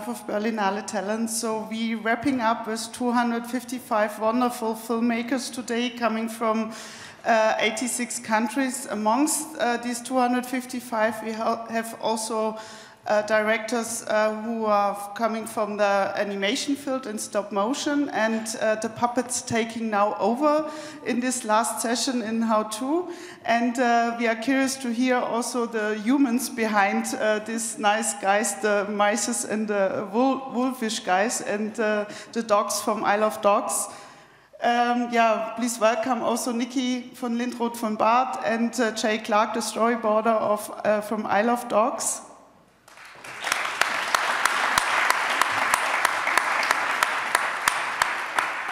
behalf of Berlinale Talent. So we're wrapping up with 255 wonderful filmmakers today coming from uh, 86 countries. Amongst uh, these 255, we ha have also uh, directors uh, who are coming from the animation field in stop motion and uh, the puppets taking now over in this last session in how to. And uh, we are curious to hear also the humans behind uh, these nice guys, the mice and the wolfish guys and uh, the dogs from Isle of Dogs. Um, yeah, please welcome also Niki von Lindroth von Bahr and Jay Clarke, the storyboarder of, from Isle of Dogs.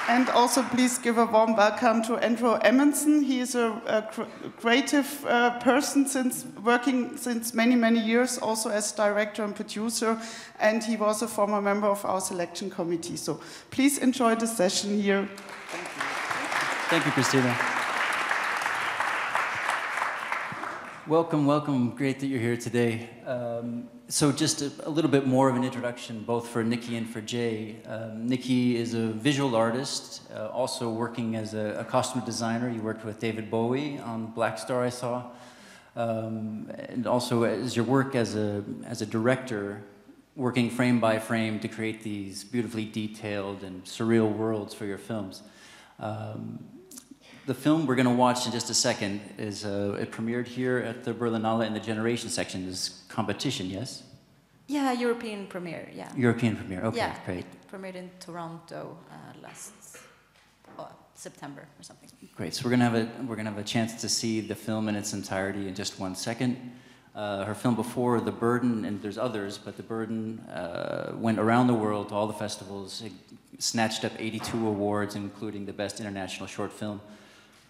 And also please give a warm welcome to Andrew Amondson. He is a, a creative uh, person since working since many, many years, also as director and producer, and he was a former member of our selection committee. So please enjoy the session here. Thank you, Thank you Christina. Welcome, welcome. Great that you're here today. Um, so just a, a, little bit more of an introduction, both for Niki and for Jay. Um, Niki is a visual artist, uh, also working as a, a, costume designer. You worked with David Bowie on Blackstar, I saw. Um, and also as your work as a, as a director, working frame by frame to create these beautifully detailed and surreal worlds for your films. Um, the film we're going to watch in just a second is uh, it premiered here at the Berlinale in the Generation section. Is competition, yes? Yeah, European premiere. Yeah. European premiere. Okay, yeah, great. It premiered in Toronto uh, last uh, September or something. Great. So we're gonna have a we're gonna have a chance to see the film in its entirety in just one second. Uh, her film before, The Burden, and there's others, but The Burden uh, went around the world to all the festivals. It snatched up 82 awards, including the Best International Short Film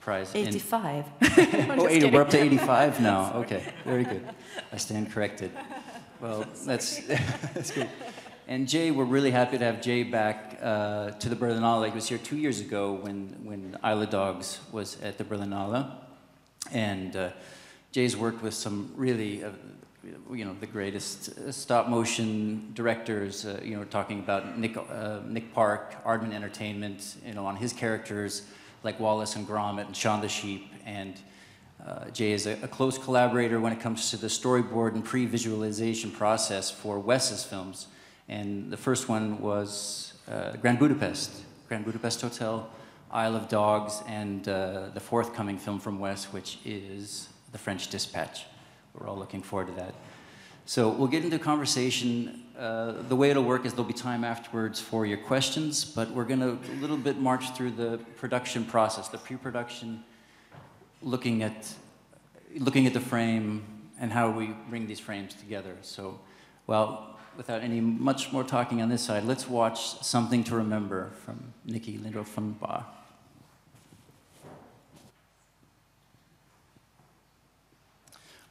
prize. 85. oh, 80, we're up to 85 now. Okay, very good. I stand corrected. Well, that's, that's good. And Jay, we're really happy to have Jay back uh, to the Berlinale. He was here two years ago when, when Isle of Dogs was at the Berlinale. And uh, Jay's worked with some really, uh, you know, the greatest uh, stop motion directors. Uh, you know, talking about Nick, uh, Nick Park, Aardman Entertainment, you know, on his characters like Wallace and Gromit and Shaun the Sheep. And uh, Jay is a, a, close collaborator when it comes to the storyboard and pre-visualization process for Wes's films. And the first one was uh, Grand Budapest, Grand Budapest Hotel, Isle of Dogs, and uh, the forthcoming film from Wes, which is The French Dispatch. We're all looking forward to that. So we'll get into conversation. Uh, the way it'll work is there'll be time afterwards for your questions, but we're going to a little bit march through the production process, the pre-production, looking at looking at the frame and how we bring these frames together. So, well, without any much more talking on this side, let's watch Something to Remember from Niki Lindroth von Bahr.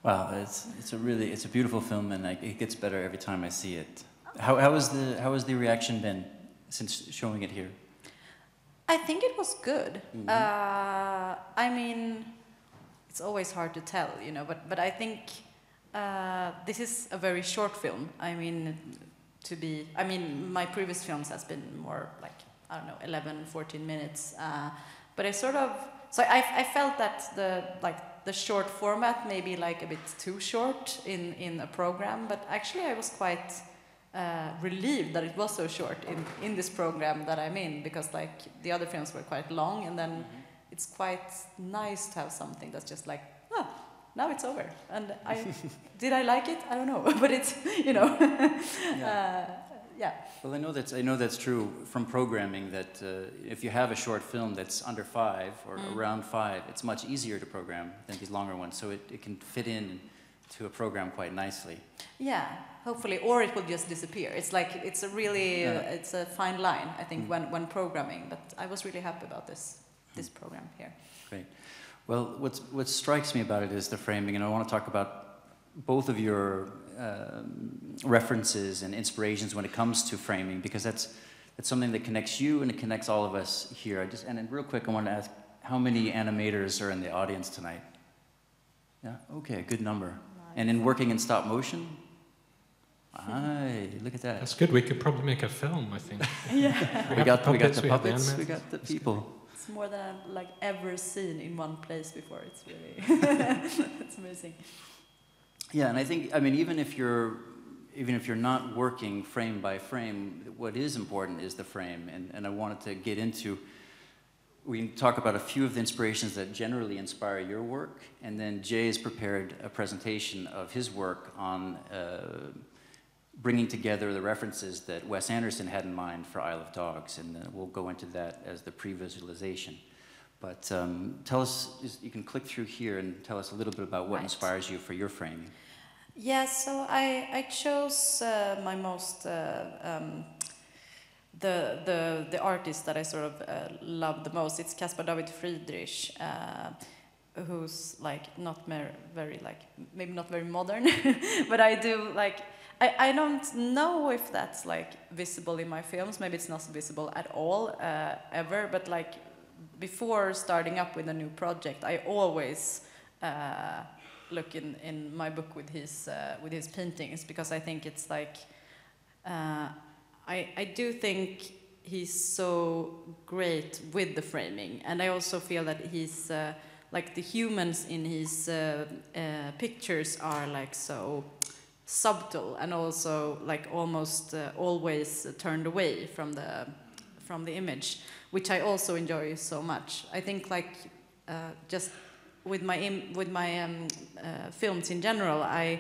Wow, it's, it's a really, it's a beautiful film and I, it gets better every time I see it. How, how, has the, how has the reaction been since showing it here? I think it was good. Mm -hmm. uh, I mean, it's always hard to tell, you know, but, but I think uh, this is a very short film. I mean, to be, I mean, my previous films has been more like, I don't know, 11, 14 minutes. Uh, but I sort of, so I, I felt that the, like, the short format may be like a bit too short in, in a program, but actually I was quite uh, relieved that it was so short in, in this program that I'm in, because like the other films were quite long, and then mm -hmm. it's quite nice to have something that's just like, ah, now it's over. And I, did I like it? I don't know, but it's, you know, yeah. uh, yeah. Well, I know that's I know that's true from programming. That uh, if you have a short film that's under five or mm. around five, it's much easier to program than these longer ones. So it, it can fit in to a program quite nicely. Yeah, hopefully, or it will just disappear. It's like it's a really yeah. uh, it's a fine line, I think, mm. when when programming. But I was really happy about this this mm. program here. Great. Well, what's, what strikes me about it is the framing, and I want to talk about both of your um, references and inspirations when it comes to framing because that's that's something that connects you and it connects all of us here. I just and then real quick, I want to ask how many animators are in the audience tonight? Yeah, okay, a good number. Nice. And in working in stop motion? Aye, look at that. That's good. We could probably make a film, I think. yeah. We got, we got puppets, the we have the puppets, we animators. got the people. It's more than I've like ever seen in one place before. It's really, it's amazing. Yeah, and I think, I mean, even if you're, even if you're not working frame by frame, what is important is the frame. And, and I wanted to get into, we can talk about a few of the inspirations that generally inspire your work, and then Jay has prepared a presentation of his work on uh, bringing together the references that Wes Anderson had in mind for Isle of Dogs, and then we'll go into that as the pre-visualization. But um, tell us, you can click through here and tell us a little bit about what Right. inspires you for your framing. Yeah, so I, I chose uh, my most uh, um, the, the the artist that I sort of uh, love the most. It's Caspar David Friedrich, uh, who's like not very like maybe not very modern, but I do like. I, I don't know if that's like visible in my films. Maybe it's not visible at all uh, ever. But like before starting up with a new project, I always uh, look in, in my book with his uh, with his paintings because I think it's like uh, I I do think he's so great with the framing, and I also feel that he's uh, like the humans in his uh, uh, pictures are like so subtle and also like almost uh, always turned away from the from the image, which I also enjoy so much. I think like just with my with my um, uh, films in general, I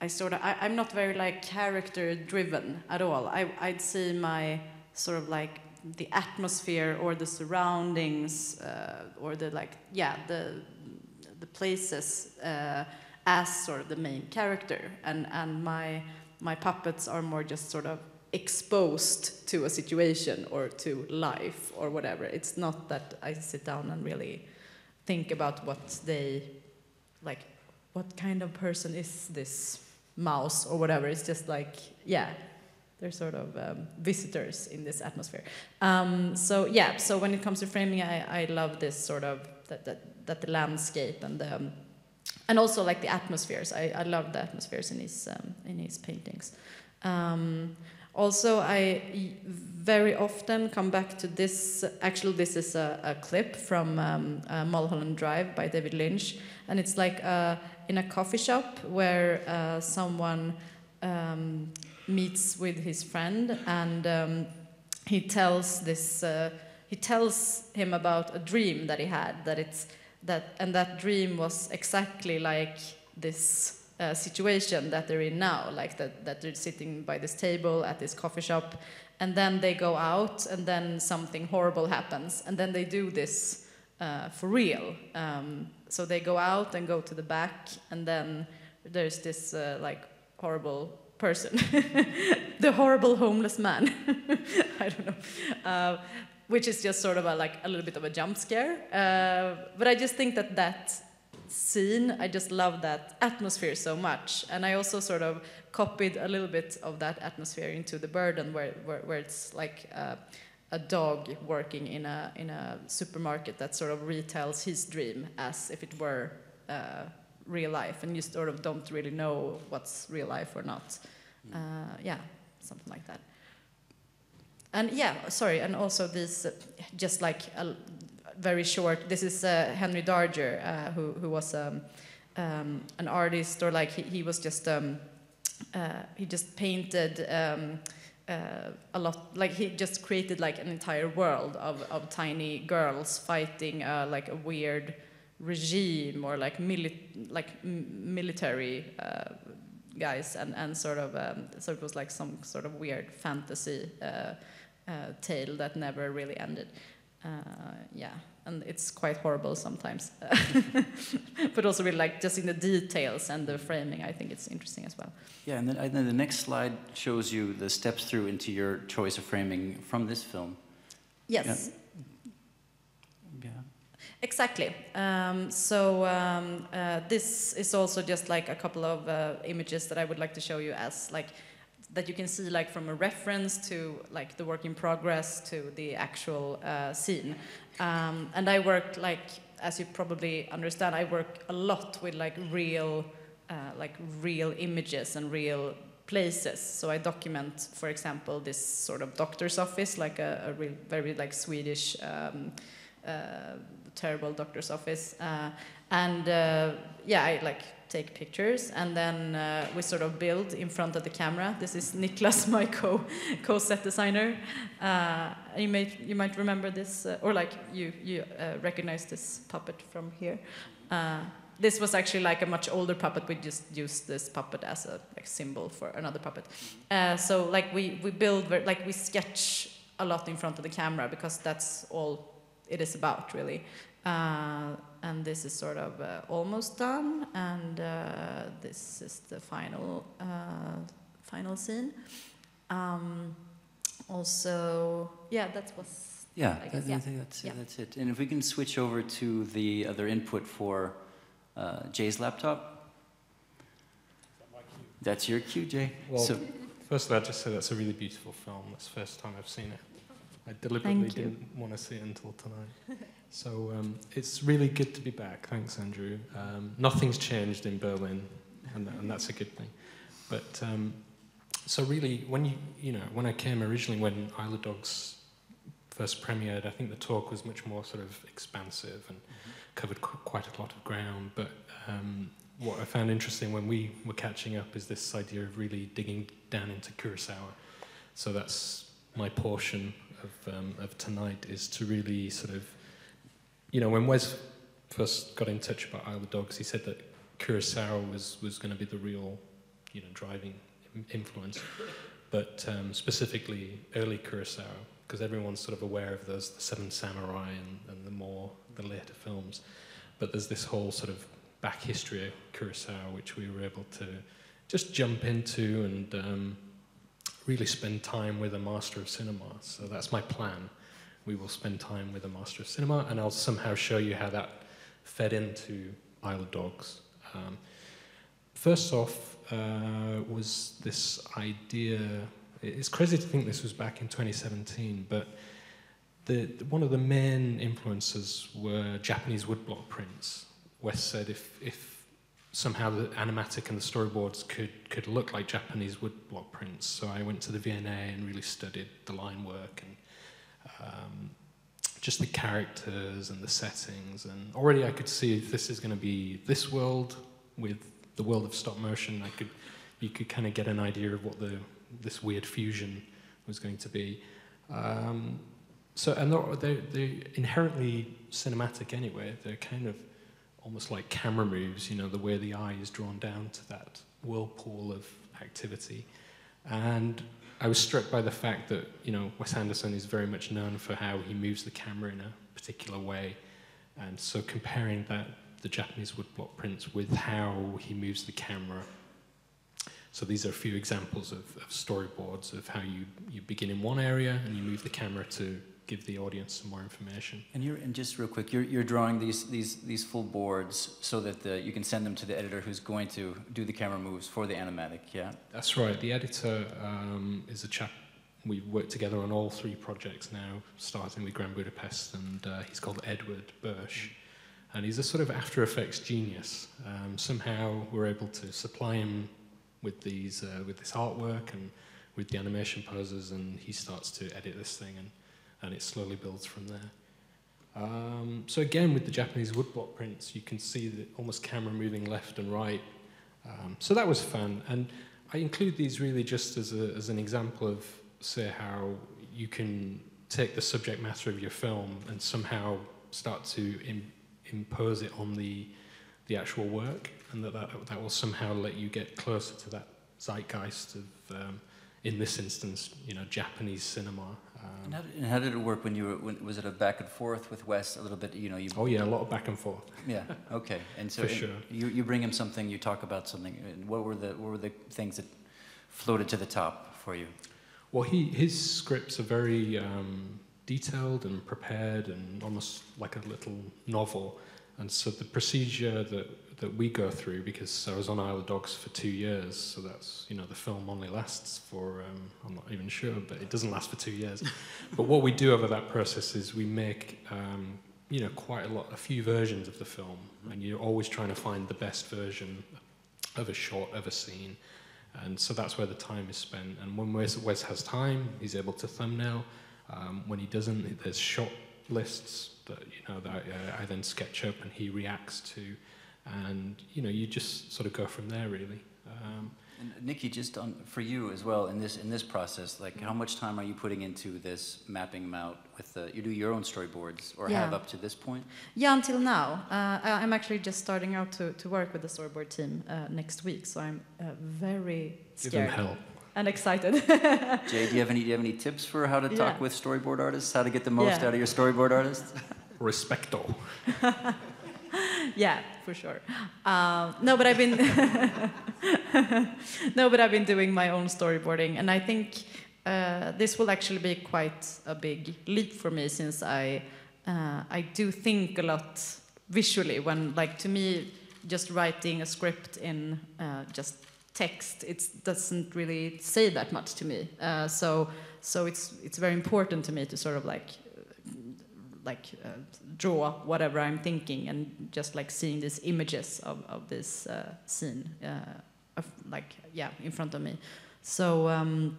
I sort of I, I'm not very like character driven at all. I I'd see my sort of like the atmosphere or the surroundings uh, or the like yeah the the places uh, as sort of the main character and and my my puppets are more just sort of exposed to a situation or to life or whatever. It's not that I sit down and really think about what they like what kind of person is this mouse or whatever. It's just like yeah they're sort of um, visitors in this atmosphere. Um, so yeah so when it comes to framing i, I love this sort of that, that, that the landscape and the, um, and also like the atmospheres. I, I love the atmospheres in his um, in his paintings. Um, also, I very often come back to this. Actually, this is a, a clip from um, uh, Mulholland Drive by David Lynch, and it's like uh, in a coffee shop where uh, someone um, meets with his friend, and um, he tells this. Uh, he tells him about a dream that he had. That it's that, and that dream was exactly like this uh, situation that they're in now, like that, that they're sitting by this table at this coffee shop, and then they go out, and then something horrible happens, and then they do this uh, for real. Um, so they go out and go to the back, and then there's this uh, like horrible person, the horrible homeless man. I don't know. Uh, which is just sort of a, like a little bit of a jump scare. Uh, but I just think that that scene, I just love that atmosphere so much. And I also sort of copied a little bit of that atmosphere into The Burden, where, where, where it's like uh, a dog working in a, in a supermarket that sort of retells his dream as if it were uh, real life. And you sort of don't really know what's real life or not. Uh, yeah, something like that. And yeah, sorry, and also this, uh, just like a very short. This is uh, Henry Darger, uh, who who was um, um, an artist, or like he, he was just um, uh, he just painted um, uh, a lot. Like he just created like an entire world of of tiny girls fighting uh, like a weird regime or like mili- like military uh, guys, and and sort of um, so it was like some sort of weird fantasy. Tale that never really ended. Uh, yeah, and it's quite horrible sometimes. but also really like just in the details and the framing, I think it's interesting as well. Yeah, and then, and then the next slide shows you the steps through into your choice of framing from this film. Yes. Yeah. Exactly. Um, so um, uh, this is also just like a couple of uh, images that I would like to show you as like that you can see like from a reference to like the work in progress to the actual uh, scene. Um, and I work like, as you probably understand, I work a lot with like real, uh, like real images and real places. So I document, for example, this sort of doctor's office, like a, a real, very like Swedish um, uh, terrible doctor's office, uh, and uh, yeah, I like take pictures, and then uh, we sort of build in front of the camera. This is Niklas, my co co set designer. Uh, you may you might remember this, uh, or like you you uh, recognize this puppet from here. Uh, this was actually like a much older puppet. We just used this puppet as a like symbol for another puppet. Uh, so like we we build like we sketch a lot in front of the camera because that's all it is about really. And this is sort of uh, almost done, and uh, this is the final uh, final scene. Um, also, yeah, that was Yeah, I that, guess, yeah. I think that's, Yeah. that's it. And if we can switch over to the other input for uh, Jay's laptop. That's your cue, Jay. Well, so, firstly, I'd just say that's a really beautiful film. That's the first time I've seen it. I deliberately didn't want to see it until tonight. so um, it's really good to be back. Thanks, Andrew. Um, nothing's changed in Berlin, and, and that's a good thing. But um, so really, when you you know when I came originally, when Isle of Dogs first premiered, I think the talk was much more sort of expansive and covered qu- quite a lot of ground. But um, what I found interesting when we were catching up is this idea of really digging down into Kurosawa. So that's my portion of, um, of tonight is to really sort of, you know, when Wes first got in touch about Isle of Dogs, he said that Kurosawa was, was going to be the real, you know, driving influence. But um, specifically early Kurosawa, because everyone's sort of aware of those, the Seven Samurai and, and the more, the later films. But there's this whole sort of back history of Kurosawa, which we were able to just jump into and um, really spend time with a master of cinema. So that's my plan. We will spend time with a master of cinema, and I'll somehow show you how that fed into Isle of Dogs. Um, first off, uh, was this idea. It's crazy to think this was back in 2017, but the, one of the main influences were Japanese woodblock prints. Wes said if, if somehow the animatic and the storyboards could, could look like Japanese woodblock prints. So I went to the V&A and really studied the line work and um, just the characters and the settings. And already I could see this is going to be this world with the world of stop motion. I could, you could kind of get an idea of what the this weird fusion was going to be. Um, so and they're, they're, they're inherently cinematic anyway. They're kind of almost like camera moves, you know, the way the eye is drawn down to that whirlpool of activity. And I was struck by the fact that, you know, Wes Anderson is very much known for how he moves the camera in a particular way. And so comparing that, the Japanese woodblock prints, with how he moves the camera. So these are a few examples of, of storyboards of how you, you begin in one area and you move the camera to give the audience some more information. and you're and just real quick, you're, you're drawing these these these full boards so that the, you can send them to the editor who's going to do the camera moves for the animatic. Yeah. That's right. The editor um, is a chap. we've worked together on all three projects now, starting with Grand Budapest, and uh, he's called Edward Bursch. And he's a sort of After Effects genius. Um, somehow we're able to supply him with these, uh, with this artwork and with the animation poses, and he starts to edit this thing, and, and it slowly builds from there. Um, so again, with the Japanese woodblock prints, you can see the almost camera moving left and right. Um, so that was fun, and I include these really just as, a, as an example of, say, how you can take the subject matter of your film and somehow start to Im- impose it on the, the actual work, and that, that that will somehow let you get closer to that zeitgeist of, um, in this instance, you know, Japanese cinema. And how, did, and how did it work when you were? When, was it a back and forth with Wes a little bit? You know, you. oh yeah, a lot of back and forth. Yeah. Okay. And so For sure. you you bring him something. You talk about something. And what were the what were the things that floated to the top for you? Well, he his scripts are very um, detailed and prepared, and almost like a little novel. And so the procedure that that we go through, because I was on Isle of Dogs for two years, so that's you know the film only lasts for um, I'm not even sure, but it doesn't last for two years. but what we do over that process is we make um, you know quite a lot, a few versions of the film, and you're always trying to find the best version of a shot of a scene. And so that's where the time is spent. And when Wes, Wes has time, he's able to thumbnail. Um, when he doesn't, there's shot lists that you know that I, I then sketch up and he reacts to, and you know you just sort of go from there really. Um, And Niki, just on, for you as well in this in this process, like how much time are you putting into this mapping them out with the, you do your own storyboards or have up to this point? Yeah, until now. Uh, I- I'm actually just starting out to, to work with the storyboard team uh, next week, so I'm uh, very give them scared help. and excited. Jay, do you have any do you have any tips for how to talk Yeah. with storyboard artists? How to get the most Yeah. out of your storyboard artists? Respecto. yeah, for sure. Um, no, but I've been no, but I've been doing my own storyboarding, and I think uh, this will actually be quite a big leap for me since I uh, I do think a lot visually. When like to me, just writing a script in uh, just text, it doesn't really say that much to me. Uh, so so it's it's very important to me to sort of like like uh, draw whatever I'm thinking and just like seeing these images of, of this uh, scene uh, of like yeah in front of me. So um,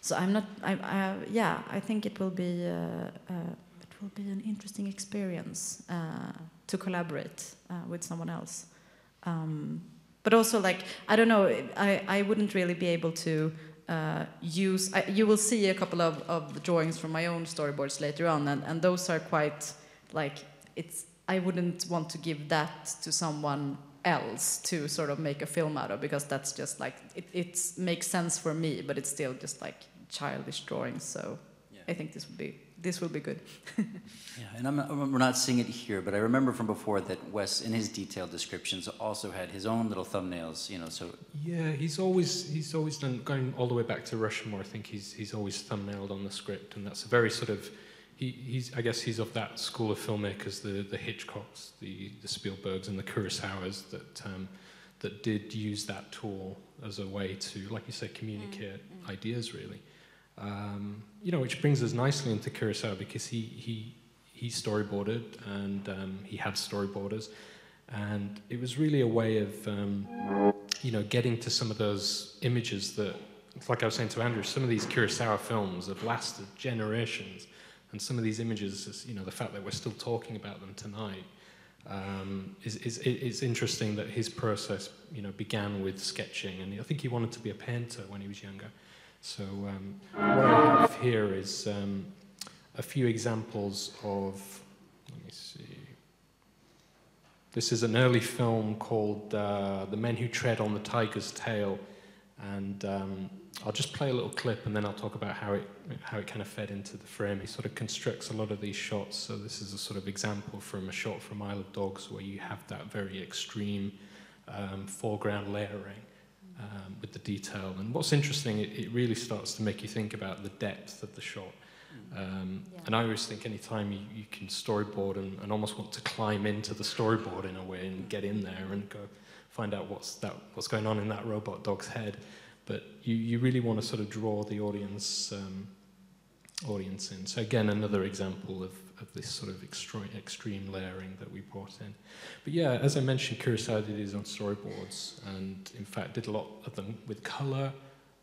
so I'm not I, I yeah I think it will be uh, uh, it will be an interesting experience uh, to collaborate with someone else. Um, but also like I don't know I, I wouldn't really be able to uh, use I, you will see a couple of, of drawings from my own storyboards later on and, and those are quite like it's I wouldn't want to give that to someone else to sort of make a film out of because that's just like it, it makes sense for me but it's still just like childish drawings so Yeah. I think this would be this will be good Yeah, and I'm not, we're not seeing it here, but I remember from before that Wes, in his detailed descriptions, also had his own little thumbnails. You know, so Yeah, he's always he's always done going all the way back to Rushmore. I think he's he's always thumbnailed on the script, and that's a very sort of he, he's I guess he's of that school of filmmakers, the the Hitchcocks, the the Spielbergs, and the Kurosawas that um, that did use that tool as a way to, like you say, communicate ideas really. Um, you know, which brings us nicely into Kurosawa because he he he storyboarded and um, he had storyboarders, and it was really a way of um, you know getting to some of those images that, like I was saying to Andrew, some of these Kurosawa films have lasted generations, and some of these images, you know, the fact that we're still talking about them tonight. Um, is, is, it's interesting that his process, you know, began with sketching, and I think he wanted to be a painter when he was younger. So um, what I have here is um, a few examples of. Let me see. This is an early film called uh, "The Men Who Tread on the Tiger's Tail," and um, I'll just play a little clip, and then I'll talk about how it how it kind of fed into the frame. He sort of constructs a lot of these shots. So this is a sort of example from a shot from Isle of Dogs, where you have that very extreme um, foreground layering um, with the detail. And what's interesting, it, it really starts to make you think about the depth of the shot. Um, Yeah. And I always think anytime you, you can storyboard and, and almost want to climb into the storyboard in a way and get in there and go find out what's, that, what's going on in that robot dog's head. But you, you really want to sort of draw the audience um, audience in. So again, another example of, of this sort of extreme, extreme layering that we brought in. But yeah, as I mentioned, Kurosawa did his own storyboards and in fact did a lot of them with color.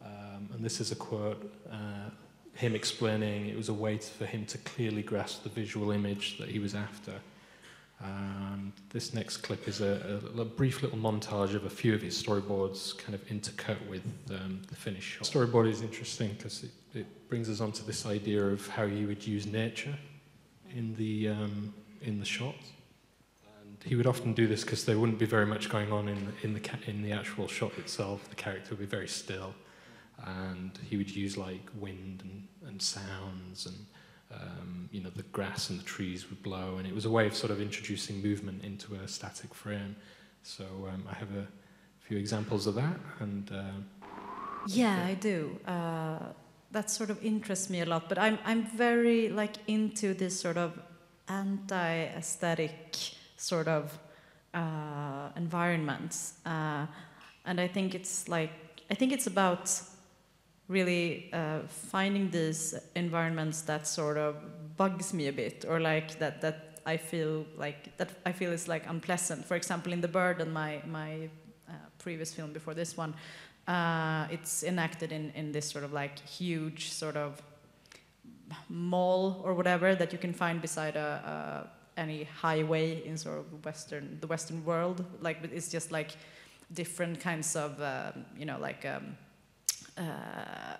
Um, and this is a quote, uh, him explaining it was a way to, for him to clearly grasp the visual image that he was after. And this next clip is a, a, a brief little montage of a few of his storyboards kind of intercut with um, the finished shot. Storyboard is interesting because it, it brings us onto this idea of how you would use nature in the, um, in the shot. And he would often do this because there wouldn't be very much going on in, in, the, ca- in the actual shot itself. The character would be very still. And he would use like wind and, and sounds and um, you know, the grass and the trees would blow, and it was a way of sort of introducing movement into a static frame. So um, I have a few examples of that, and uh, Yeah, I do. Uh, that sort of interests me a lot. But I'm I'm very like into this sort of anti-aesthetic sort of uh, environments, uh, and I think it's like I think it's about really uh, finding these environments that sort of bugs me a bit, or like that that I feel like that I feel is like unpleasant. For example, in The Burden and my my uh, previous film before this one, Uh, it's enacted in, in this sort of like huge sort of mall or whatever that you can find beside a, a any highway in sort of western the western world. Like it's just like different kinds of um, you know like um, uh,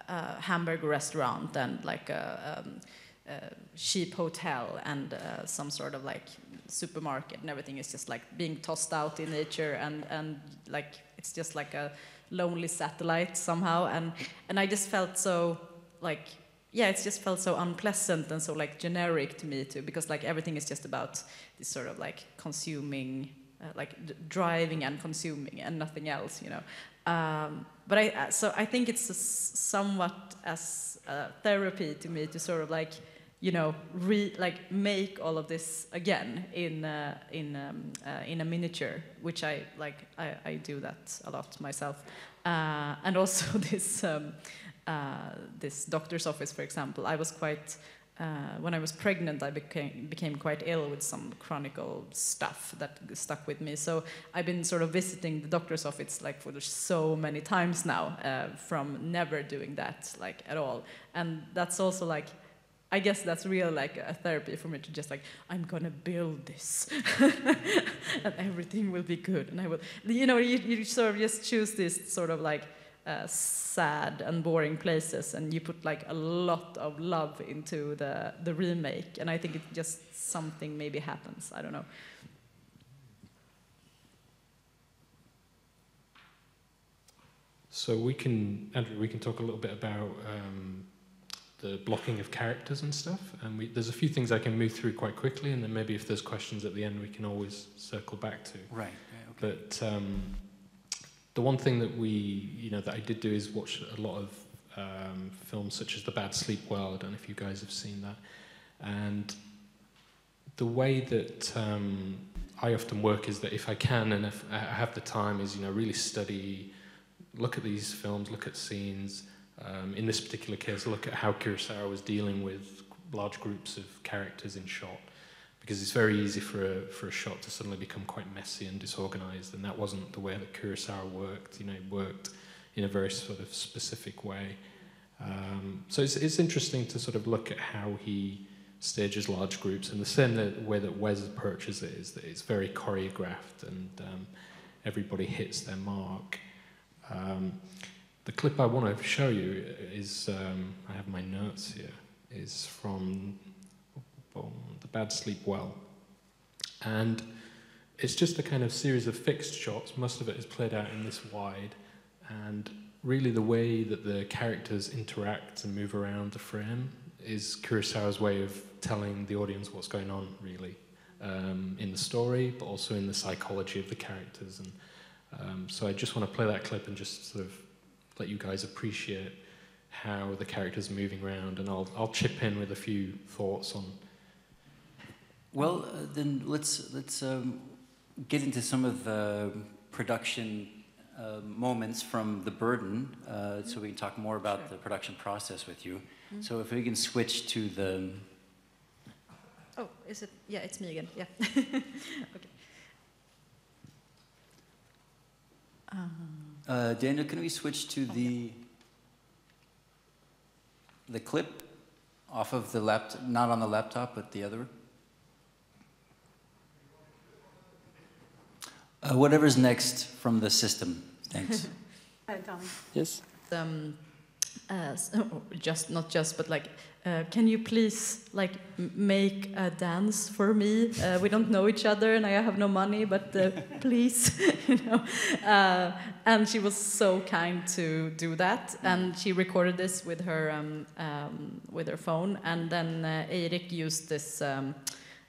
a hamburger restaurant and like a, um, a cheap hotel and uh, some sort of like supermarket and everything is just like being tossed out in nature and and like it's just like a lonely satellite somehow and and I just felt so like yeah, it just felt so unpleasant and so like generic to me too, because like everything is just about this sort of like consuming, uh, like driving and consuming and nothing else, you know. Um, but I, uh, so I think it's somewhat as therapy to me to sort of like, you know, re like make all of this again in uh, in um, uh, in a miniature, which I like. I, I do that a lot myself, uh, and also this. Um, uh, this doctor's office, for example, I was quite uh, when I was pregnant, I became, became quite ill with some chronic stuff that stuck with me. So I've been sort of visiting the doctor's office like for so many times now, uh, from never doing that like at all. And that's also like, I guess that's real like a therapy for me to just like I'm gonna build this, and everything will be good. And I will, you know, you, you sort of just choose this sort of like uh, sad and boring places and you put like a lot of love into the, the remake and I think it just something maybe happens, I don't know. So we can, Andrew, we can talk a little bit about um, the blocking of characters and stuff. And we, there's a few things I can move through quite quickly, and then maybe if there's questions at the end, we can always circle back to. Right. okay. But um, the one thing that we, you know, that I did do is watch a lot of um, films such as The Bad Sleep Well. I don't know if you guys have seen that. And the way that um, I often work is that if I can and if I have the time, is you know really study, look at these films, look at scenes. Um, in this particular case, look at how Kurosawa was dealing with large groups of characters in shot because it's very easy for a, for a shot to suddenly become quite messy and disorganized, and that wasn't the way that Kurosawa worked. You know, worked in a very sort of specific way. Um, so it's, it's interesting to sort of look at how he stages large groups, and the same that, way that Wes approaches it is that it's very choreographed and um, everybody hits their mark. Um, the clip I want to show you is, um, I have my notes here, is from the bad sleep well. And it's just a kind of series of fixed shots. Most of it is played out in this wide. And really, the way that the characters interact and move around the frame is Kurosawa's way of telling the audience what's going on, really, um, in the story, but also in the psychology of the characters. And um, so I just want to play that clip and just sort of let you guys appreciate how the characters are moving around. And I'll, I'll chip in with a few thoughts on well, uh, then let's let's um, get into some of the production uh, moments from The Burden, uh, so we can talk more about sure. the production process with you. Mm -hmm. So if we can switch to the. Oh, is it? Yeah, it's me again. Yeah. okay. Uh, Daniel, can we switch to the the clip off of the laptop, not on the laptop, but the other? Uh, whatever's next from the system. Thanks. Hi, Tommy. Yes. Um, uh, so just not just, but like, uh, can you please like make a dance for me? Uh, we don't know each other, and I have no money, but uh, please, you know. Uh, and she was so kind to do that, and she recorded this with her um, um, with her phone, and then uh, Eirik used this. Um,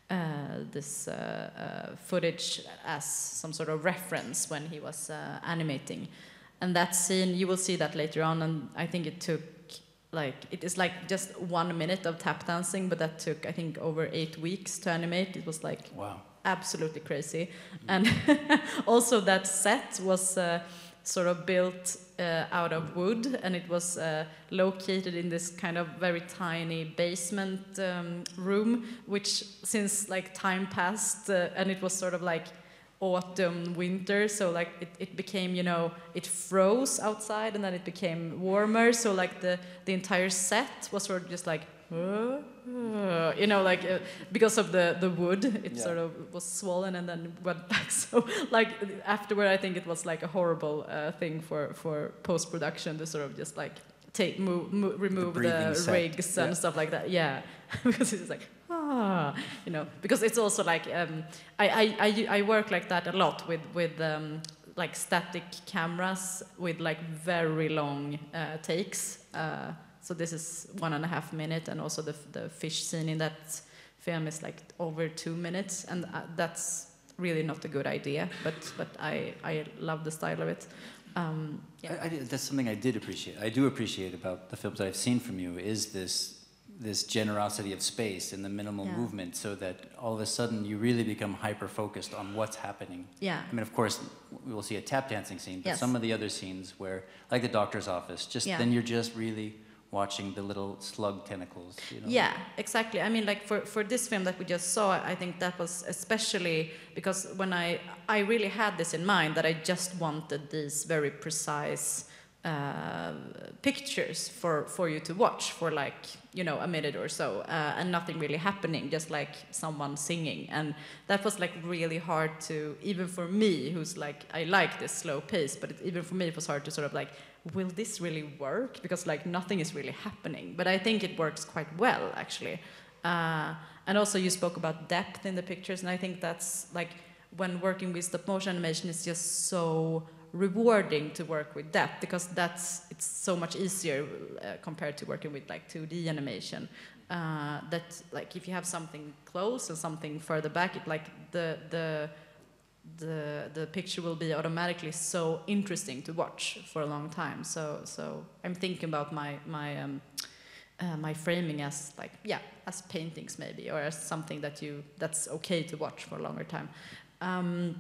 uh, this uh, uh, footage as some sort of reference when he was animating. And that scene, you will see that later on, and I think it took like it is like just one minute of tap dancing, but that took I think over eight weeks to animate. It was like wow, absolutely crazy, mm and also that set was uh, sort of built uh, out of wood, and it was uh, located in this kind of very tiny basement um, room, which since like time passed, uh, and it was sort of like autumn winter so like it, it became you know it froze outside and then it became warmer so like the the entire set was sort of just like uh, uh, you know like uh, because of the the wood it Yeah. sort of was swollen and then went back so like afterward i think it was like a horrible uh, thing for for post production to sort of just like take move, move remove the, set. rigs and Yeah. stuff like that yeah because it's like ah you know because it's also like um, I, I, I, I work like that a lot with with um, like static cameras with like very long uh, takes uh, so this is one and a half minute and also the, the fish scene in that film is like over two minutes and uh, that's really not a good idea but but I, I love the style of it um, yeah. I, I that's something I did appreciate. I do appreciate about the films that I've seen from you is this this generosity of space and the minimal Yeah. movement, so that all of a sudden you really become hyper focused on what's happening. yeah I mean, of course, we will see a tap dancing scene, but Yes. some of the other scenes where, like the doctor's office, just Yeah. then you're just really watching the little slug tentacles. You know? Yeah, exactly. I mean, like for, for this film that we just saw, I think that was especially because when I I really had this in mind that I just wanted these very precise uh, pictures for for you to watch for like you know a minute or so, uh, and nothing really happening, just like someone singing, and that was like really hard to even for me, who's like I like this slow pace, but it, even for me it was hard to sort of like will this really work? Because like nothing is really happening. But I think it works quite well actually. Uh, and also you spoke about depth in the pictures, and I think that's like when working with stop motion animation, it's just so rewarding to work with depth because that's it's so much easier uh, compared to working with like 2D animation. Uh, that like if you have something close and something further back, it like the the the the picture will be automatically so interesting to watch for a long time. So so I'm thinking about my my um, uh, my framing as like yeah as paintings maybe or as something that you that's okay to watch for a longer time. Um,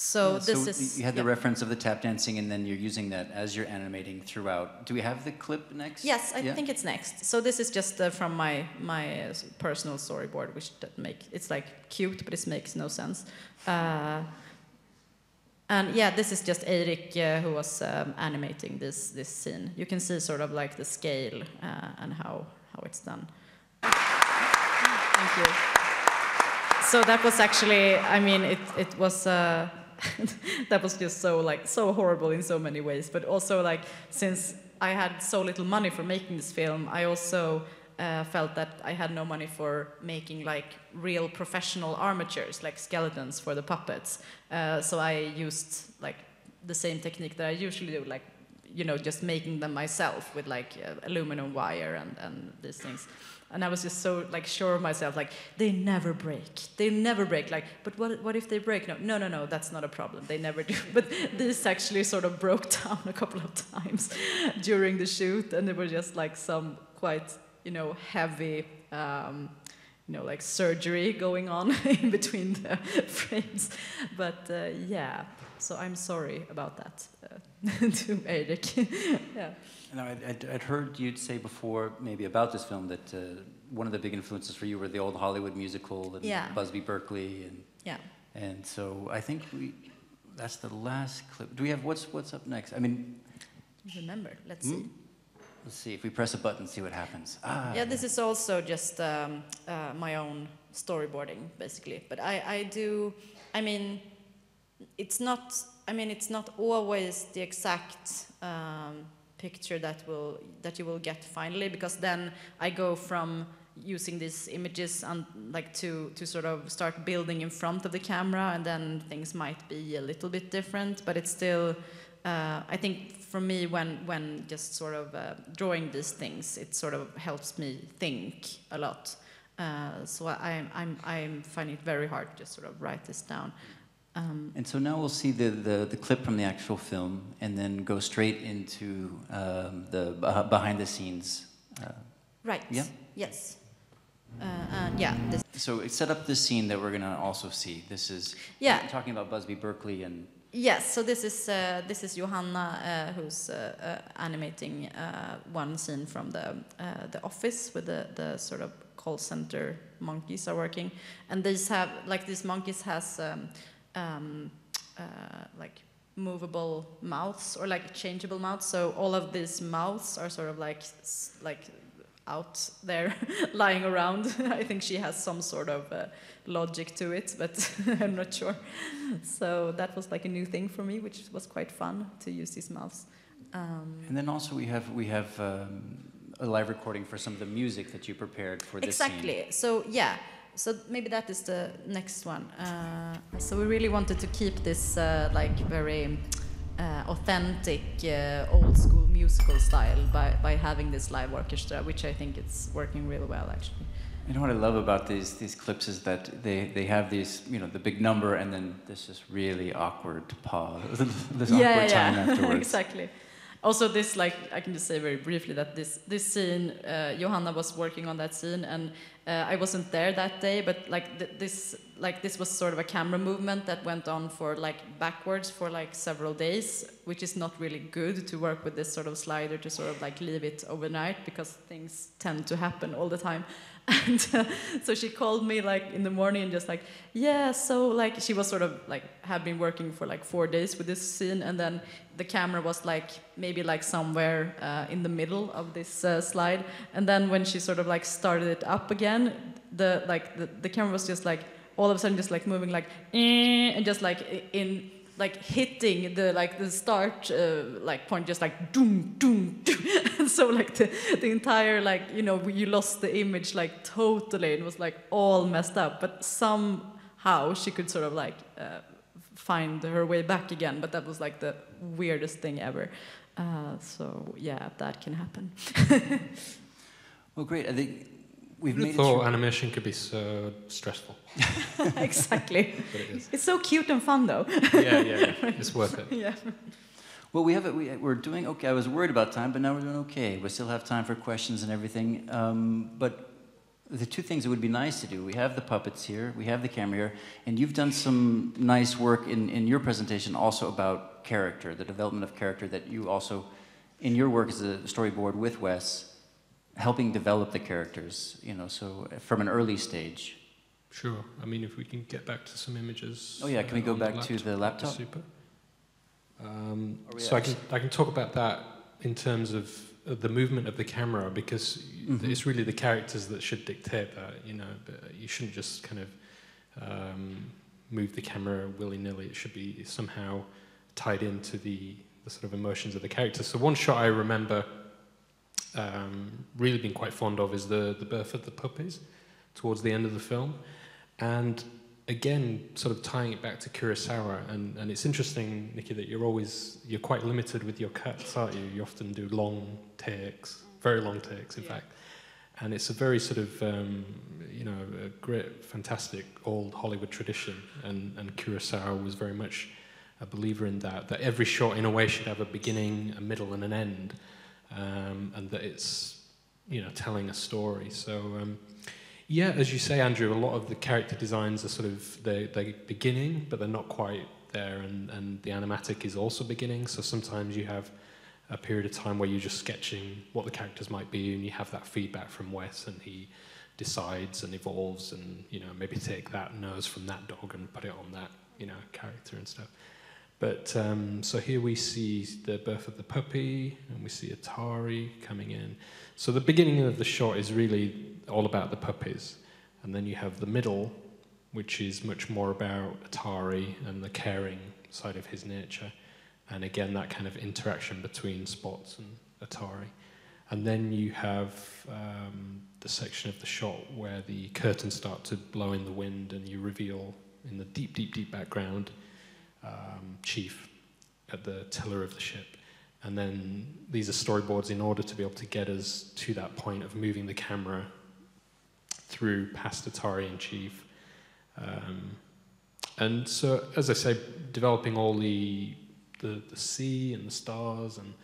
so Yeah, this so is you had the yeah. reference of the tap dancing, and then you're using that as you're animating throughout. Do we have the clip next? Yes, I Yeah? think it's next. So this is just uh, from my my uh, personal storyboard, which that make it's like cute, but it makes no sense. Uh, and yeah, this is just Eric uh, who was um, animating this this scene. You can see sort of like the scale uh, and how how it's done. Thank you. So that was actually, I mean, it it was. That was just so like so horrible in so many ways. But also like since i had so little money for making this film i also uh, felt that i had no money for making like real professional armatures like skeletons for the puppets. Uh, so i used like the same technique that i usually do like you know just making them myself with like uh, aluminum wire and, and these things and I was just so like sure of myself, like they never break, they never break. Like, but what what if they break? No, no, no, no, that's not a problem. They never do. But this actually sort of broke down a couple of times during the shoot, and there were just like some quite you know heavy. Um, you know, like surgery going on in between the frames, but uh, yeah. So I'm sorry about that uh, to Eric. yeah. No, I'd, I'd, I'd heard you'd say before, maybe about this film, that uh, one of the big influences for you were the old Hollywood musical and Yeah. Busby Berkeley, and Yeah. and so I think we, that's the last clip. Do we have what's what's up next? I mean, Remember, let's Hmm? see. let's see if we press a button, see what happens. Ah, Yeah, this is also just um, uh, my own storyboarding, basically. But I, I do, I mean, it's not, I mean, it's not always the exact um, picture that will that you will get finally, because then I go from using these images and like to to sort of start building in front of the camera, and then things might be a little bit different, but it's still. Uh, I think for me, when when just sort of uh, drawing these things, it sort of helps me think a lot. Uh, so I, I'm I'm I'm finding it very hard to just sort of write this down. Um, And so now we'll see the, the, the clip from the actual film and then go straight into um, the beh- behind the scenes. Uh, right. Yeah. Yes. Uh, and yeah. This, so it set up this scene that we're going to also see. This is Yeah. talking about Busby Berkeley and yes. So this is uh, this is Johanna uh, who's uh, uh, animating uh, one scene from the uh, the office with the the sort of call center monkeys are working, and these have like these monkeys has. Um, um, uh, like movable mouths or like changeable mouths. So all of these mouths are sort of like like out there lying around. I think she has some sort of uh, logic to it, but I'm not sure. So that was like a new thing for me, which was quite fun to use these mouths. Um, and then also we have we have um, a live recording for some of the music that you prepared for this exactly. Scene. So yeah. So maybe that is the next one. Uh, so we really wanted to keep this uh, like very uh, authentic uh, old school musical style by, by having this live orchestra, which I think it's working really well actually. You know what I love about these these clips is that they, they have these you know the big number and then this just really awkward pause, this yeah, awkward yeah. time afterwards. exactly. Also, this like I can just say very briefly that this this scene, uh, Johanna was working on that scene, and Uh, I wasn't there that day, but like th this like this was sort of a camera movement that went on for like backwards for like several days, which is not really good to work with this sort of slider to sort of like leave it overnight because things tend to happen all the time. And uh, so she called me like in the morning and just like, yeah, so like she was sort of like had been working for like four days with this scene, and then the camera was like maybe like somewhere uh, in the middle of this uh, slide, and then when she sort of like started it up again, the like the, the camera was just like all of a sudden just like moving like eh, and just like in like hitting the like the start uh, like point just like doom doom, doom. and so like the, the entire like you know you lost the image like totally. And was like all messed up. But somehow she could sort of like uh, find her way back again. But that was like the weirdest thing ever. Uh, so yeah that can happen. Well great. I think we've made thought animation could be so stressful. exactly. but it is. It's so cute and fun, though. yeah, yeah, yeah, it's worth it. yeah. Well, we have it. We, we're doing okay. I was worried about time, but now we're doing okay. We still have time for questions and everything. Um, but the two things that would be nice to do we have the puppets here, we have the camera here, and you've done some nice work in, in your presentation also about character, the development of character that you also, in your work as a storyboard with Wes, helping develop the characters, you know, so from an early stage. Sure. I mean, if we can get back to some images. Oh yeah, can we uh, go back the to the laptop? Super. Um, so I can I can talk about that in terms of uh, the movement of the camera because Mhm. it's really the characters that should dictate that. You know, but you shouldn't just kind of um, move the camera willy nilly. It should be somehow tied into the the sort of emotions of the characters. So one shot I remember um, really been quite fond of is the the birth of the puppies towards the end of the film, and again, sort of tying it back to Kurosawa, and, and it's interesting, Niki, that you're always you're quite limited with your cuts, aren't you? You often do long takes, very long takes, in Yeah. fact, and it's a very sort of um, you know a great, fantastic old Hollywood tradition, and and Kurosawa was very much a believer in that. That every shot, in a way, should have a beginning, a middle, and an end, um, and that it's you know telling a story. So. Um, yeah, as you say, Andrew, a lot of the character designs are sort of they they beginning, but they're not quite there, and and the animatic is also beginning. So sometimes you have a period of time where you're just sketching what the characters might be, and you have that feedback from Wes, and he decides and evolves, and you know maybe take that nose from that dog and put it on that you know character and stuff. But um, so here we see the birth of the puppy, and we see Atari coming in. So the beginning of the shot is really all about the puppies, and then you have the middle, which is much more about Atari and the caring side of his nature, and again that kind of interaction between Spots and Atari. And then you have um, the section of the shot where the curtains start to blow in the wind, and you reveal in the deep, deep, deep background um, Chief at the tiller of the ship. And then these are storyboards in order to be able to get us to that point of moving the camera through past Atari and Chief. Um, and so, as I say, developing all the, the, the sea and the stars and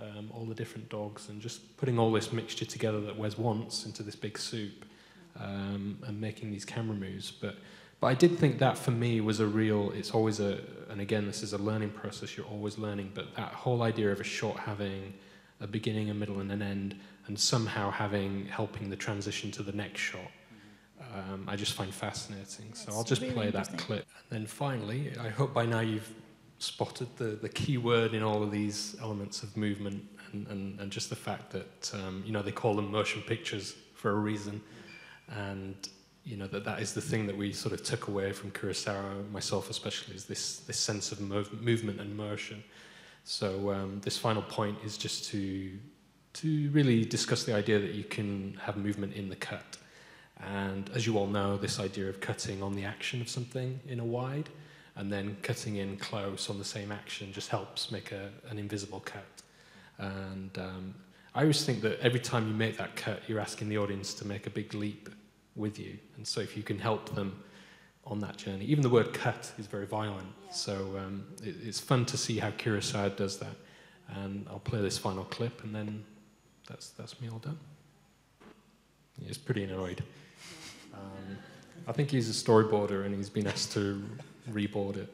um, all the different dogs and just putting all this mixture together that Wes wants into this big soup um, and making these camera moves. But but I did think that for me was a real, it's always a, and again, this is a learning process, you're always learning, but that whole idea of a shot having a beginning, a middle, and an end, and somehow having, helping the transition to the next shot, um, I just find fascinating. So I'll just really play that clip. And then finally, I hope by now you've spotted the, the key word in all of these elements of movement and, and, and just the fact that, um, you know, they call them motion pictures for a reason. And, you know, that that is the thing that we sort of took away from Kurosawa, myself especially, is this, this sense of mov- movement and motion. So um, this final point is just to, to really discuss the idea that you can have movement in the cut. And as you all know, this idea of cutting on the action of something in a wide and then cutting in close on the same action just helps make a, an invisible cut. And um, I always think that every time you make that cut, you're asking the audience to make a big leap with you. And so if you can help them on that journey, even the word cut is very violent. So um, it, it's fun to see how Kurosawa does that. And I'll play this final clip and then that's, that's me all done. He's pretty annoyed. Um, I think he's a storyboarder and he's been asked to reboard it.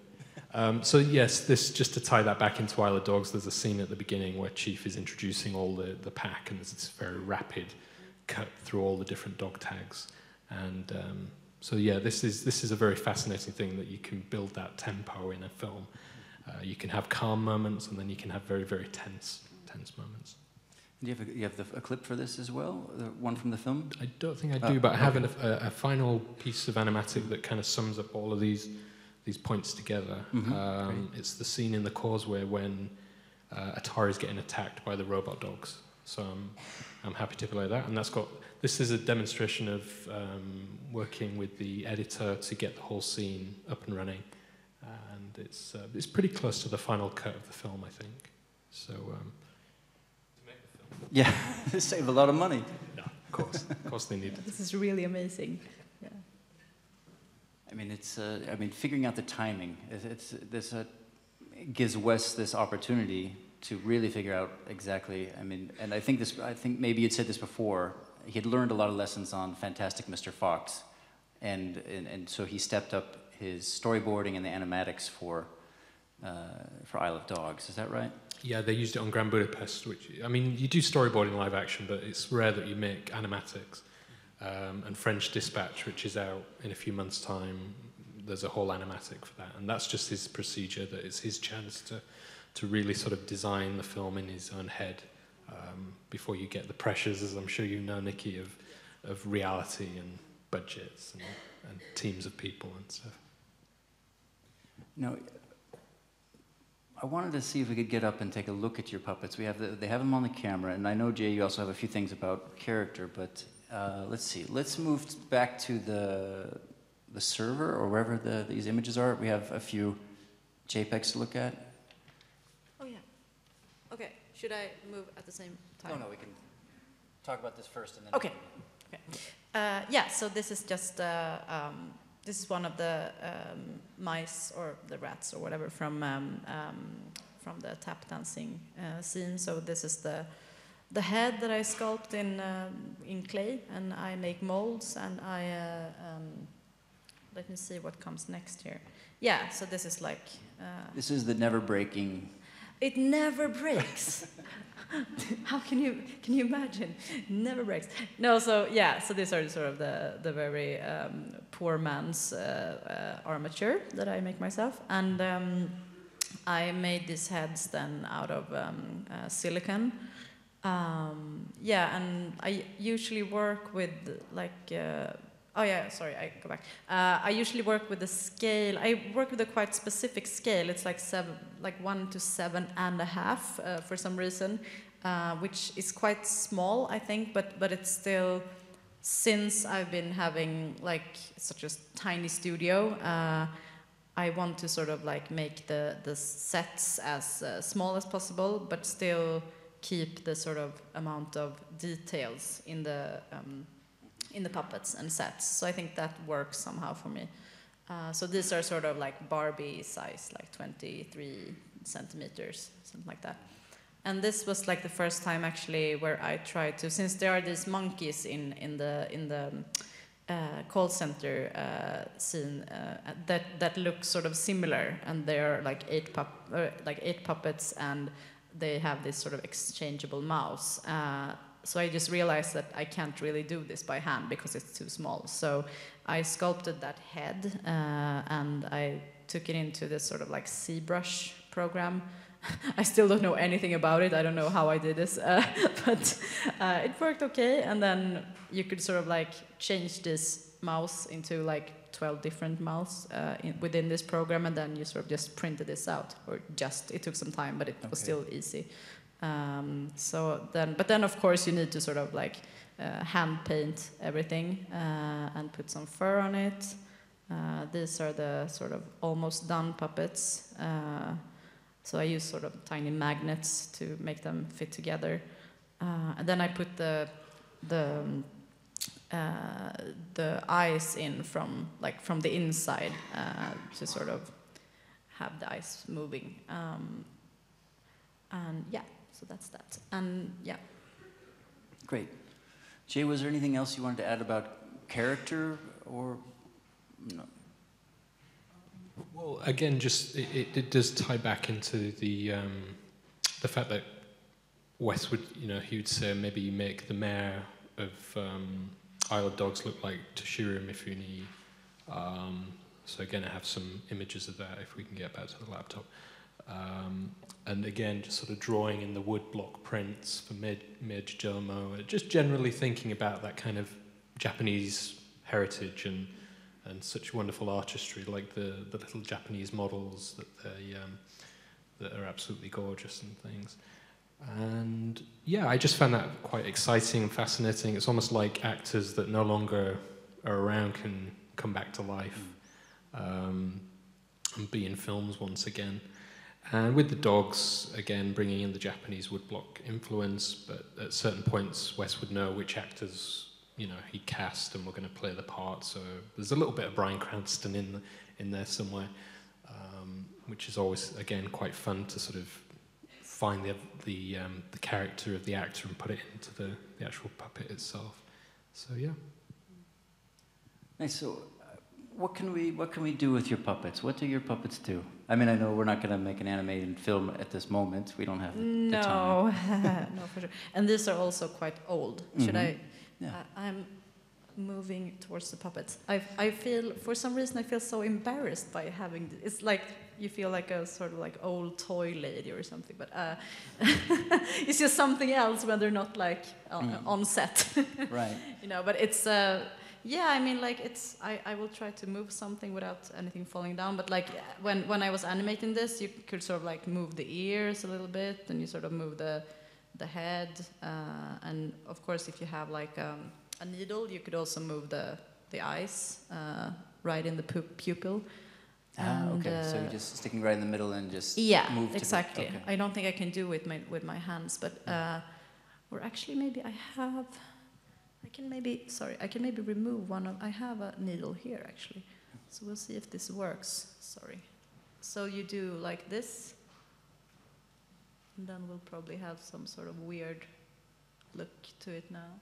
Um, so yes, this just to tie that back into Isle of Dogs. There's a scene at the beginning where Chief is introducing all the, the pack, and there's this very rapid cut through all the different dog tags. And um, so yeah, this is this is a very fascinating thing that you can build that tempo in a film. Uh, you can have calm moments, and then you can have very very tense tense moments. Do you have, a, you have the, a clip for this as well? The one from the film? I don't think I Oh, do, but I have okay. an, a, a final piece of animatic that kind of sums up all of these these points together. Mhm, Um, it's the scene in the causeway when uh, Atari's getting attacked by the robot dogs. So I'm, I'm happy to play that, and that's got. This is a demonstration of um, working with the editor to get the whole scene up and running, and it's uh, it's pretty close to the final cut of the film, I think. So. Um, Yeah, to save a lot of money. yeah, of course, of course they need it. This is really amazing. Yeah. I mean, it's. Uh, I mean, figuring out the timing. It's, it's this uh, gives Wes this opportunity to really figure out exactly. I mean, and I think this. I think maybe you'd said this before. He had learned a lot of lessons on Fantastic Mr. Fox, and and, and so he stepped up his storyboarding and the animatics for uh, for Isle of Dogs. Is that right? Yeah, they used it on Grand Budapest, which, I mean, you do storyboarding live action, but it's rare that you make animatics. Um, and French Dispatch, which is out in a few months' time, there's a whole animatic for that. And that's just his procedure, that it's his chance to, to really sort of design the film in his own head um, before you get the pressures, as I'm sure you know, Niki, of, of reality and budgets and, and teams of people and stuff. No, I wanted to see if we could get up and take a look at your puppets. We have the, they have them on the camera, and I know Jay, you also have a few things about character. But uh, let's see. Let's move back to the the server or wherever the, these images are. We have a few JPEGs to look at. Yeah. Okay. Should I move at the same time? No, no, we can talk about this first, and then. Okay. Okay. Uh, yeah. So this is just uh, um, this is one of the um, mice or the rats or whatever from um, um, from the tap dancing uh, scene. So this is the the head that I sculpt in um, in clay, and I make molds, and I uh, um, let me see what comes next here. Yeah. So this is like. Uh, This is the never breaking. It never breaks. How can you can you imagine? Never breaks. No, so yeah, so these are sort of the the very um, poor man's uh, uh, armature that I make myself, and um, I made these heads then out of um, uh, silicon. Um, yeah, and I usually work with like. Oh yeah, sorry, I go back. Uh, I usually work with a scale. I work with a quite specific scale. It's like seven, like one to seven and a half uh, for some reason, uh, which is quite small, I think. But but it's still, since I've been having like such a tiny studio, uh, I want to sort of like make the the sets as uh, small as possible, but still keep the sort of amount of details in the. Um, in the puppets and sets. So I think that works somehow for me. Uh, so these are sort of like Barbie size, like 23 centimeters, something like that. And this was like the first time actually where I tried to, since there are these monkeys in, in the in the uh, call center uh, scene uh, that that look sort of similar, and they are like eight pup uh, like eight puppets, and they have this sort of exchangeable mouse. So I just realized that I can't really do this by hand because it's too small. So I sculpted that head uh, and I took it into this sort of like ZBrush program. I still don't know anything about it. I don't know how I did this, uh, but uh, it worked okay. And then you could sort of like change this mouse into like 12 different mouths uh, in, within this program, and then you sort of just printed this out, or just it took some time, but it was still easy. Um, so then, but then of course you need to sort of like uh, hand paint everything uh, and put some fur on it. Uh, these are the sort of almost done puppets. Uh, so I use sort of tiny magnets to make them fit together. Uh, and then I put the the um, the eyes in from like from the inside to sort of have the eyes moving. Um, and yeah, so that's that. And yeah, Great. Jay, was there anything else you wanted to add about character or no? Well, again, just it, it, it does tie back into the um, the fact that Westwood, you know, he would say maybe you make the mayor of um, Isle of Dogs look like Toshiro Mifune. Um, so again, I have some images of that if we can get back to the laptop. Um, and again, just sort of drawing in the woodblock prints for Mid Jomo, just generally thinking about that kind of Japanese heritage and and such wonderful artistry, like the, the little Japanese models that they um, that are absolutely gorgeous and things. And yeah, I just found that quite exciting and fascinating. It's almost like actors that no longer are around can come back to life um, and be in films once again. And with the dogs, again, bringing in the Japanese woodblock influence, but at certain points, Wes would know which actors, you know, he cast and were going to play the part. So there's a little bit of Bryan Cranston in in there somewhere, um, which is always, again, quite fun to sort of find the the um, the character of the actor and put it into the, the actual puppet itself. So yeah. Nice. So, uh, what can we what can we do with your puppets? What do your puppets do? I mean, I know we're not going to make an animated film at this moment. We don't have the, the time. no, no, for sure. And these are also quite old. Should Mhm. I? Yeah. Uh, I'm moving towards the puppets. I, I feel, for some reason, I feel so embarrassed by having. It's like you feel like a sort of like old toy lady or something, but uh, it's just something else when they're not like on, Mm. on set, Right. you know. But it's. Uh, yeah, I mean, like it's. I, I will try to move something without anything falling down. But like when when I was animating this, you could sort of like move the ears a little bit, and you sort of move the the head, uh, and of course, if you have like um, a needle, you could also move the the eyes uh, right in the pu- pupil. Ah, And, okay. so uh, you're just sticking right in the middle and just Yeah, move to the- exactly. okay. I don't think I can do it my, with my hands, but uh, or actually maybe I have. I can maybe sorry, I can maybe remove one of. I have a needle here actually, so we'll see if this works. Sorry. So you do like this, and then we'll probably have some sort of weird look to it now.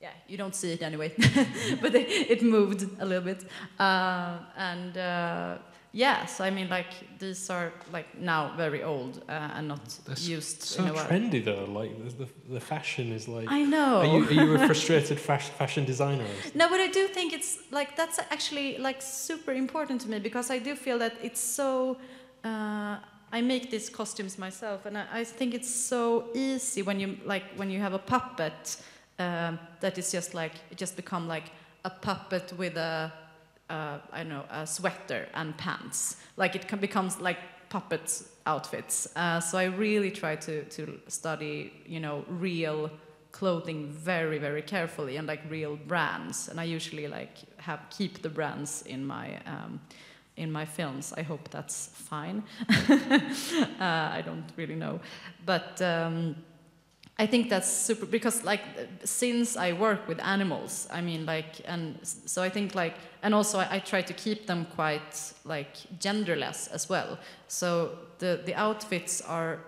Yeah, you don't see it anyway, but it, it moved a little bit, uh, and. Uh, yeah, so I mean, like these are like now very old uh, and not That's used So in a while. trendy though, like the, the, the fashion is like. I know. Are you, are you a frustrated fas- fashion designer? No, but I do think it's like that's actually like super important to me because I do feel that it's so. Uh, I make these costumes myself, and I, I think it's so easy when you like when you have a puppet um, that is just like it just become like a puppet with a uh, I know a sweater and pants. Like it can becomes like puppet outfits. Uh, so I really try to to study you know real clothing very very carefully and like real brands and i usually like have keep the brands in my um, in my films i hope that's fine uh, i don't really know but um, i think that's super because like since i work with animals i mean like and so i think like and also i, I try to keep them quite like genderless as well. So the the outfits are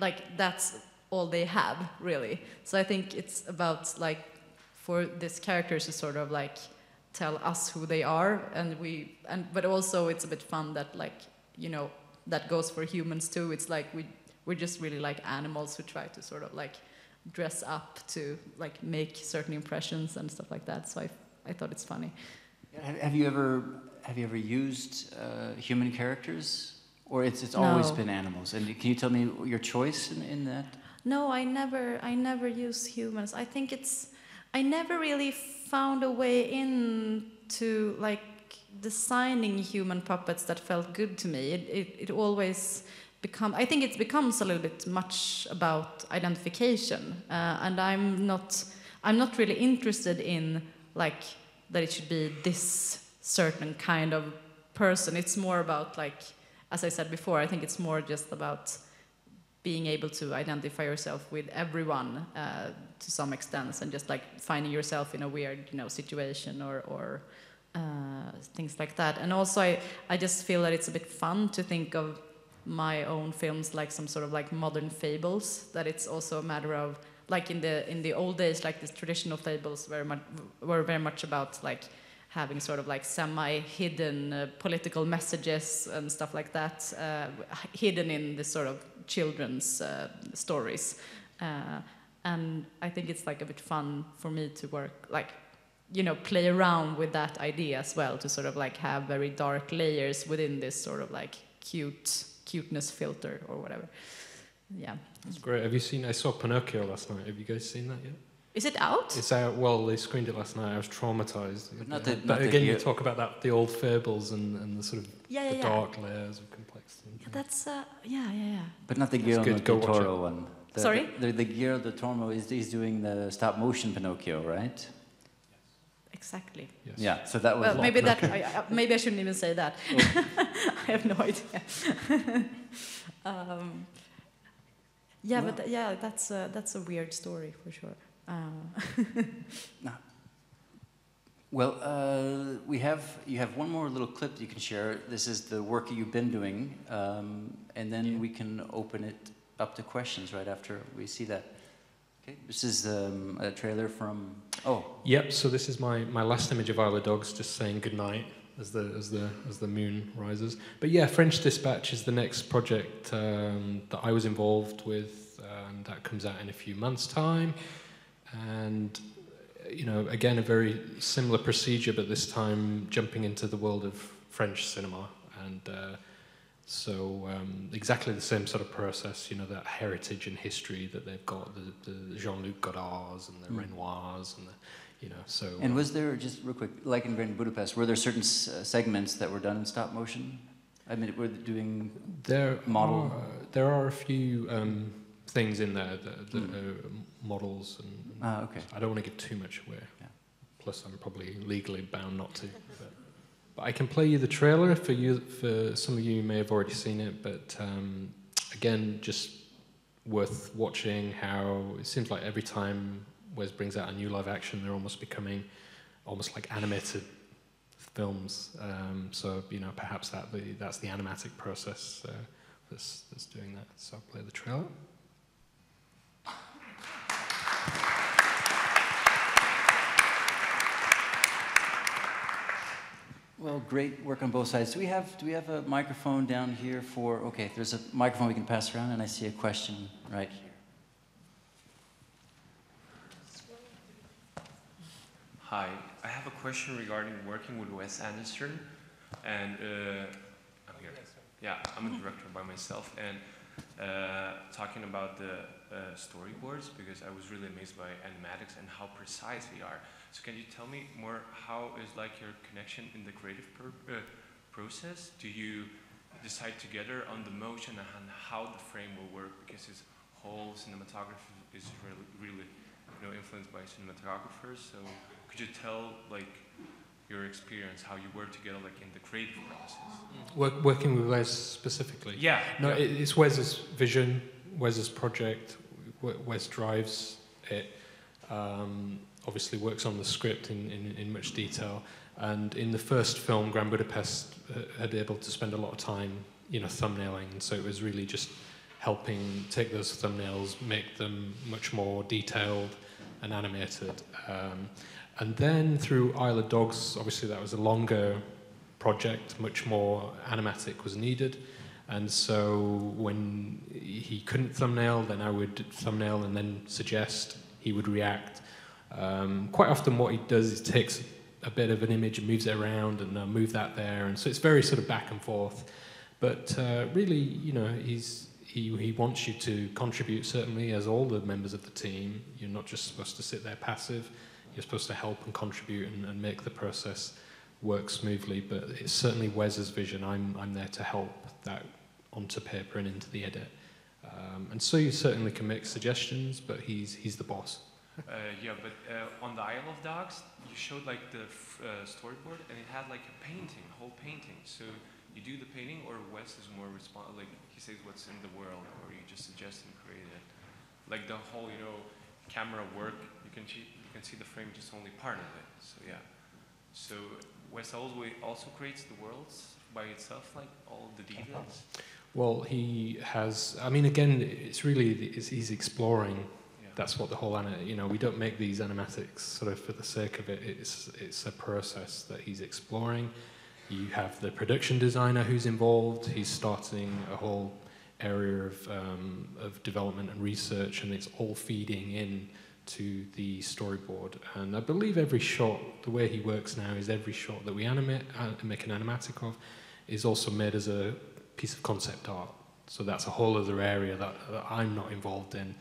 like that's all they have really. So i think it's about like for these characters to sort of like tell us who they are and we and but also it's a bit fun that like you know that goes for humans too. It's like we we're just really like animals who try to sort of like dress up to like make certain impressions and stuff like that. So I, I thought it's funny. Have, you ever have you ever used uh, human characters, or it's it's always No. been animals? And can you tell me your choice in, in that? No, I never, I never use humans. I think it's, I never really found a way into like designing human puppets that felt good to me. It, it, it always become. I think it becomes a little bit much about identification, uh, and I'm not, I'm not really interested in like that it should be this certain kind of person. It's more about like, as I said before, I think it's more just about being able to identify yourself with everyone uh, to some extent and just like finding yourself in a weird you know situation or or uh, things like that and also I, I just feel that it's a bit fun to think of my own films like some sort of like modern fables that it's also a matter of like in the in the old days like the traditional fables were much, were very much about like having sort of like semi-hidden uh, political messages and stuff like that, uh, hidden in this sort of children's uh, stories. Uh, and I think it's like a bit fun for me to work, like, you know, play around with that idea as well, to sort of like have very dark layers within this sort of like cute cuteness filter or whatever. Yeah. That's great. Have you seen? I saw Pinocchio last night. Have you guys seen that yet? Is it out? It's out. Well, they screened it last night. I was traumatized. But not the- but not the again, you talk about that the old fables and, and the sort of yeah, yeah, the yeah. dark layers of complexity. Yeah, that's uh, yeah, yeah, yeah. But not the Guillermo good, go del Toro one. The, Sorry? The, the Guillermo del Toro is he's doing the stop motion Pinocchio, right? Exactly. Yes. Yeah. So that was Well, maybe that. I, I, maybe I shouldn't even say that. I have no idea. um, yeah, but th- yeah, that's a, that's a weird story for sure. Uh, Well, uh, we have you have one more little clip you can share. This is the work you've been doing, um, and then we can open it up to questions right after we see that. Okay, this is um, a trailer from. Oh, Yep. So this is my, my last image of Isle of Dogs, just saying goodnight as the as the as the moon rises. But yeah, French Dispatch is the next project um, that I was involved with, and that comes out in a few months' time. And you know, again, a very similar procedure, but this time jumping into the world of French cinema and. Uh, so um, exactly the same sort of process, you know, that heritage and history that they've got, the, the Jean-Luc Godards and the Mm. Renoirs and the, you know, so. and uh, was there just real quick, like in Grand Budapest, were there certain s- uh, segments that were done in stop motion? I mean, were they doing there model? Are, there are a few um, things in there that, that Mm. are models, and Ah, okay. I don't want to give too much away. Yeah. Plus, I'm probably legally bound not to. I can play you the trailer for you. For some of you, may have already seen it, but um, again, just worth watching. How it seems like every time Wes brings out a new live action, they're almost becoming almost like animated films. Um, so you know, perhaps that the, that's the animatic process uh, that's that's doing that. So I'll play the trailer. Well, great work on both sides. Do we have do we have a microphone down here for? Okay, there's a microphone we can pass around, and I see a question right here. Hi, I have a question regarding working with Wes Anderson, and uh, I'm here. Yeah, I'm a director by myself, and uh, talking about the uh, storyboards because I was really amazed by animatics and how precise they are. So can you tell me more? How is like your connection in the creative uh, process? Do you decide together on the motion and how the frame will work? Because his whole cinematography is really, really, you know, influenced by cinematographers. So could you tell like your experience, how you work together, like in the creative process? Work, working with Wes specifically. Yeah. No, yeah. it, it's Wes's vision, Wes's project. Wes drives it. Um, obviously, works on the script in, in, in much detail. And in the first film, Grand Budapest uh, had able to spend a lot of time, you know, thumbnailing. So it was really just helping take those thumbnails, make them much more detailed and animated. Um, and then through Isle of Dogs, obviously that was a longer project, much more animatic was needed. And so when he couldn't thumbnail, then I would thumbnail and then suggest. He would react. Um, quite often, what he does is takes a bit of an image and moves it around and uh, move that there, and so it's very sort of back and forth. But uh, really, you know, he's he, he wants you to contribute certainly as all the members of the team. You're not just supposed to sit there passive. You're supposed to help and contribute and, and make the process work smoothly. But it's certainly Wes's vision. I'm I'm there to help that onto paper and into the edit. Um, and so you certainly can make suggestions, but he's he's the boss. Uh, yeah, but uh, on the Isle of Dogs, you showed like the uh, storyboard, and it had like a painting, whole painting. So you do the painting, or Wes is more responsible. Like he says what's in the world, or you just suggest and create it. Like the whole, you know, camera work. You can see, you can see the frame, just only part of it. So yeah. So Wes always also creates the worlds by itself, like all the details. Well, he has. I mean, again, it's really it's, he's exploring. That's what the whole you know we don't make these animatics sort of for the sake of it. It's it's a process that he's exploring. You have the production designer who's involved. He's starting a whole area of um, of development and research, and it's all feeding in to the storyboard. And I believe every shot, the way he works now, is every shot that we animate uh, make an animatic of, is also made as a piece of concept art. So that's a whole other area that, that I'm not involved in.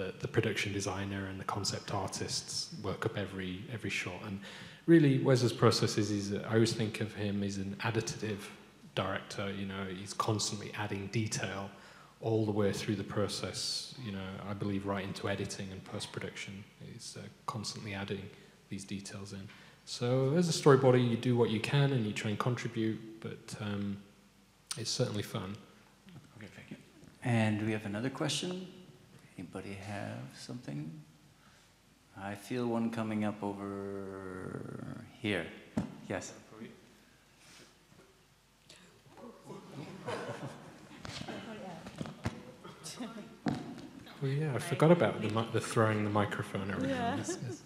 The, the production designer and the concept artists work up every every shot. And really, Wes's process is, is I always think of him as an additive director. You know, he's constantly adding detail all the way through the process. You know, I believe right into editing and post production. He's uh, constantly adding these details in. So as a storyboarder, you do what you can and you try and contribute, but um, it's certainly fun. Okay, thank you. And we have another question. Anybody have something? I feel one coming up over here. Yes. Oh yeah, I forgot about the, mi- the throwing the microphone around. Yeah. Yes, yes.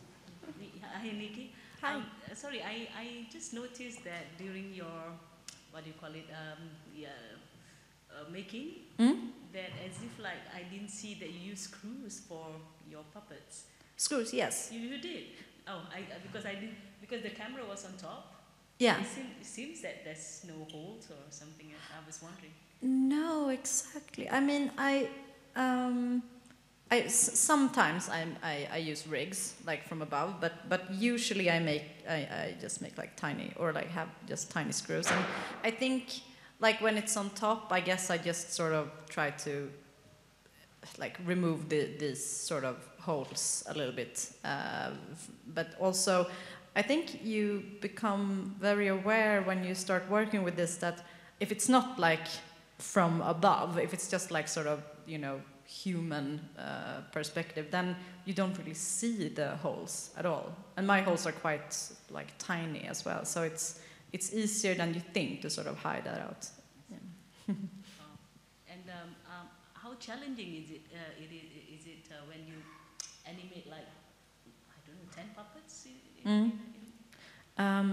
Hi, Niki. Hi. Um, uh, sorry, I, I just noticed that during your, what do you call it, um, yeah, uh, making, Hmm? that as if like I didn't see that you use screws for your puppets. Screws, yes. You, you did. Oh, I, uh, because I didn't, because the camera was on top. Yeah. It, seem, it seems that there's no holes or something. I was wondering. No, exactly. I mean, I, um, I sometimes I'm, I I use rigs like from above, but but usually I make I, I just make like tiny or like have just tiny screws, and I think like when it's on top, I guess I just sort of try to like remove the, these sort of holes a little bit, uh, but also I think you become very aware when you start working with this that if it's not like from above, if it's just like sort of, you know, human uh, perspective, then you don't really see the holes at all. And my holes are quite like tiny as well, so it's it's easier than you think to sort of hide that out. Yeah. And um, um, how challenging is it? Uh, it is, is it uh, when you animate like I don't know ten puppets, in, in, Mm. in, Um,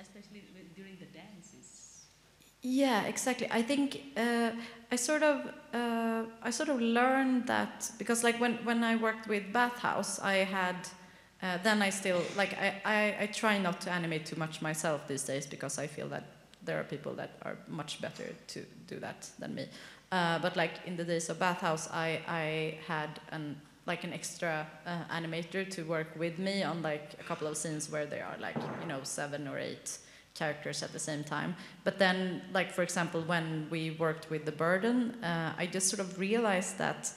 especially during the dances? Yeah, exactly. I think uh, I sort of uh, I sort of learned that because like when when I worked with Bathhouse, I had uh, then I still like I, I I try not to animate too much myself these days because I feel that there are people that are much better to do that than me. Uh, but like in the days of Bathhouse, I I had an like an extra uh, animator to work with me on like a couple of scenes where there are like you know seven or eight characters at the same time. But then, like for example, when we worked with the burden, uh, I just sort of realized that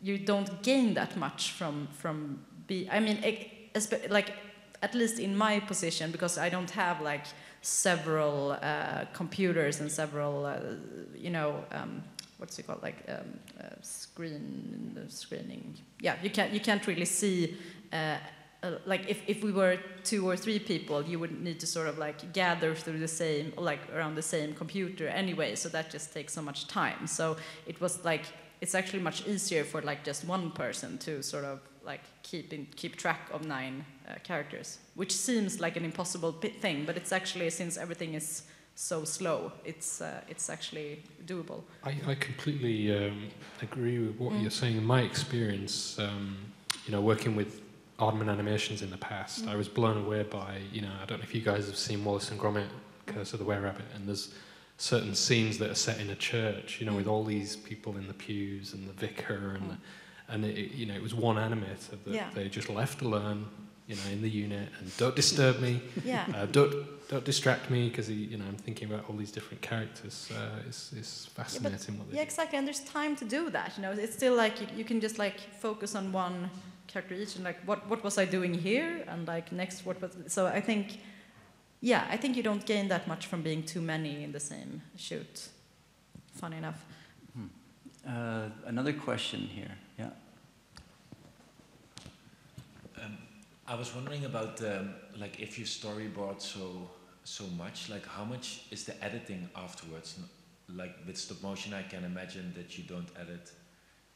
you don't gain that much from from be. I mean, espe- like at least in my position, because I don't have like several uh, computers and several, uh, you know. Um, What's it called? Like um, uh, screen screening. Yeah, you can't you can't really see uh, like if, if we were two or three people, you would need to sort of like gather through the same, like around the same computer anyway. So that just takes so much time. So it was like it's actually much easier for like just one person to sort of like keep in, keep track of nine uh, characters, which seems like an impossible thing, but it's actually since everything is so slow. It's uh, it's actually doable. I, I completely um, agree with what Mm. you're saying. In my experience, um, you know, working with Aardman Animations in the past, Mm. I was blown away by, you know, I don't know if you guys have seen Wallace and Gromit, Curse of the Were Rabbit, and there's certain scenes that are set in a church, you know, with Mm. all these people in the pews and the vicar, and Mm. And it, you know, it was one animator that Yeah. they just left alone, you know, in the unit, and don't disturb me, Yeah. uh, don't don't distract me because you know I'm thinking about all these different characters. Uh, it's, it's fascinating what they Yeah, do. exactly. And there's time to do that. You know, it's still like you, you can just like focus on one character each, and like what what was I doing here, and like next what was. So I think, yeah, I think you don't gain that much from being too many in the same shoot. Funny enough. Uh, another question here. Yeah. Um, I was wondering about um, like if you storyboard so so much, like how much is the editing afterwards? Like with stop motion, I can imagine that you don't edit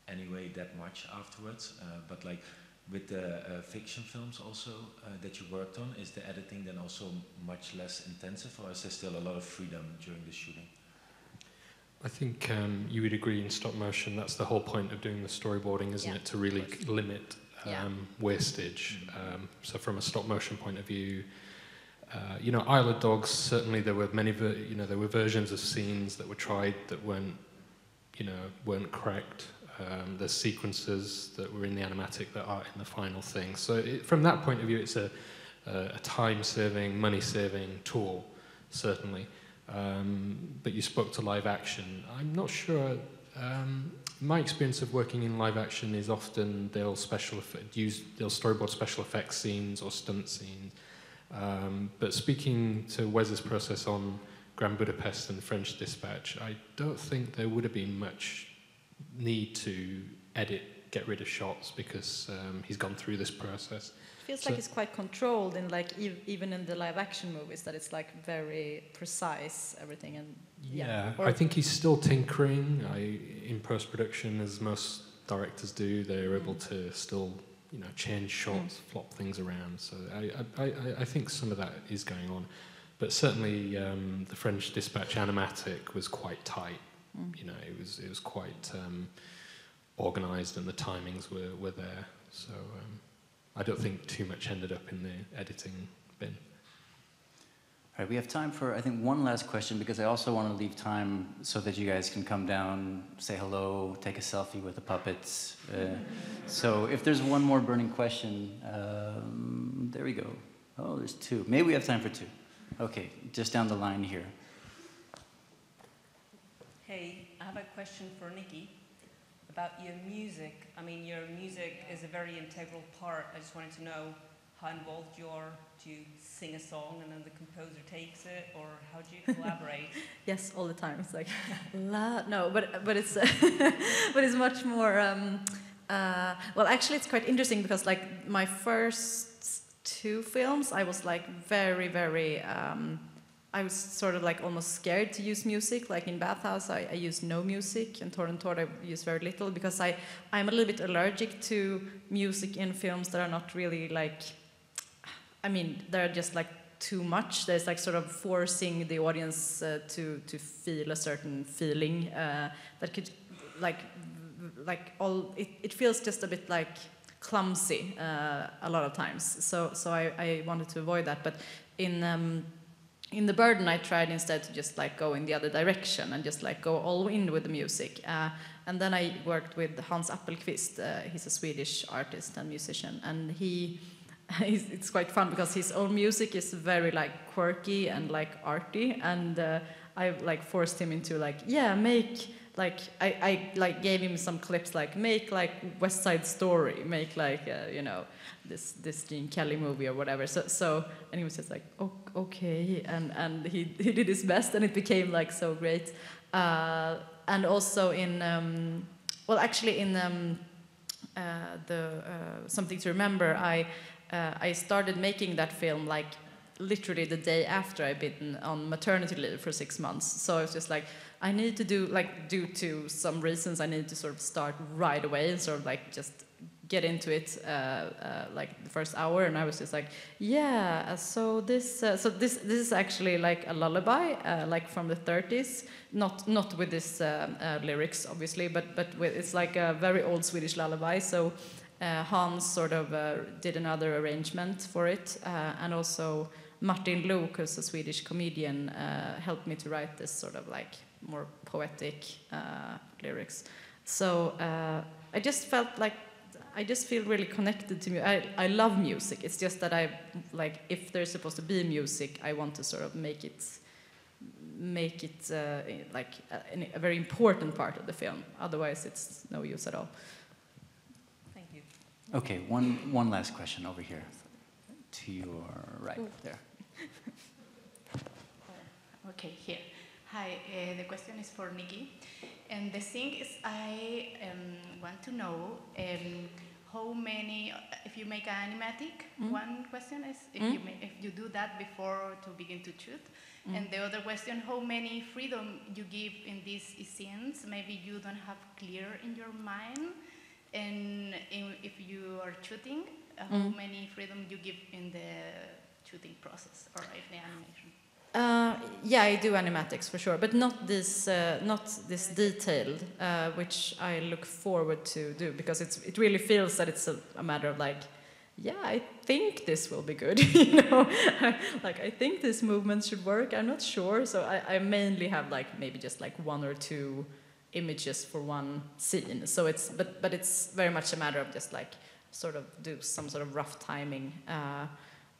anyway that much afterwards. Uh, but like with the uh, fiction films also uh, that you worked on, is the editing then also much less intensive, or is there still a lot of freedom during the shooting? I think um, you would agree in stop motion. That's the whole point of doing the storyboarding, isn't Yeah, it? To really limit Yeah. wastage. Um, so from a stop motion point of view, uh, you know, Isle of Dogs. Certainly, there were many. Ver- you know, there were versions of scenes that were tried that weren't, you know, weren't correct. Um, there's sequences that were in the animatic that aren't in the final thing. So it, from that point of view, it's a, a, a time-saving, money-saving tool, certainly. Um, but you spoke to live action. I'm not sure. Um, my experience of working in live action is often they'll special use they'll storyboard special effects scenes or stunt scenes. Um, but speaking to Wes's process on Grand Budapest and French Dispatch, I don't think there would have been much need to edit, get rid of shots because um, he's gone through this process. Feels So- like it's quite controlled in like ev- even in the live action movies that it's like very precise everything and Yeah, Or- I think he's still tinkering. I in post production, as most directors do, they're able Mm. to still, you know, change shots, flop things around. So I, I, I, I think some of that is going on, but certainly um, the French Dispatch animatic was quite tight. Mm. You know, it was it was quite um, organized, and the timings were were there. So um, I don't think too much ended up in the editing bin. All right, we have time for, I think, one last question because I also want to leave time so that you guys can come down, say hello, take a selfie with the puppets. Uh, so if there's one more burning question, um, there we go. Oh, there's two. Maybe we have time for two. Okay, just down the line here. Hey, I have a question for Niki about your music. I mean, your music is a very integral part. I just wanted to know how involved you are. Do you sing a song and then the composer takes it, or how do you collaborate? Yes, all the time. It's like, la, no, but but it's but it's much more. Um, uh, well, actually, it's quite interesting because like my first two films, I was like very very. Um, I was sort of like almost scared to use music. Like in Bathhouse, I, I use no music, and Tord and Tord, I use very little because I I'm a little bit allergic to music in films that are not really like. I mean, they're just like too much. There's like sort of forcing the audience uh, to to feel a certain feeling uh, that could, like, like all. It, it feels just a bit like clumsy uh, a lot of times. So so I, I wanted to avoid that. But in um, in the burden, I tried instead to just like go in the other direction and just like go all in with the music. Uh, and then I worked with Hans Appelqvist. Uh, he's a Swedish artist and musician, and he. it's quite fun because his own music is very like quirky and like arty, and uh, I like forced him into like yeah make like I, I like gave him some clips like make like West Side Story, make like uh, you know this this Gene Kelly movie or whatever. So so and he was just like oh, okay, and and he he did his best, and it became like so great. Uh, and also in um, well actually in um, uh, the uh, something to remember, I uh, I started making that film like literally the day after I'd been on maternity leave for six months. So I was just like I need to do like due to some reasons I need to sort of start right away and sort of like just get into it uh, uh, like the first hour, and I was just like, yeah. uh, So this, uh, so this, this is actually like a lullaby, uh, like from the 30s. Not not with this um, uh, lyrics, obviously, but but with, it's like a very old Swedish lullaby. So uh, Hans sort of uh, did another arrangement for it, uh, and also Martin Luuk, who's a Swedish comedian, uh, helped me to write this sort of like more poetic uh, lyrics. So uh, I just felt like I just feel really connected to music. I, I love music. It's just that I like if there's supposed to be music, I want to sort of make it make it uh, like a, a very important part of the film. Otherwise, it's no use at all. Thank you. Okay, one, one last question over here to your right there. Okay, here. Hi, uh, the question is for Niki. And the thing is, I um, want to know um, how many, if you make an animatic, Mm. one question is if, Mm. you ma- if you do that before to begin to shoot. Mm. And the other question, how many freedom you give in these scenes, maybe you don't have clear in your mind. And in, if you are shooting, uh, how many freedom you give in the shooting process or in the animation? Uh, yeah, I do animatics for sure, but not this, uh, not this detailed, uh, which I look forward to do because it's, it really feels that it's a, a matter of like, yeah, I think this will be good, you know, like I think this movement should work. I'm not sure, so I, I mainly have like maybe just like one or two images for one scene. So it's, but but it's very much a matter of just like sort of do some sort of rough timing. Uh,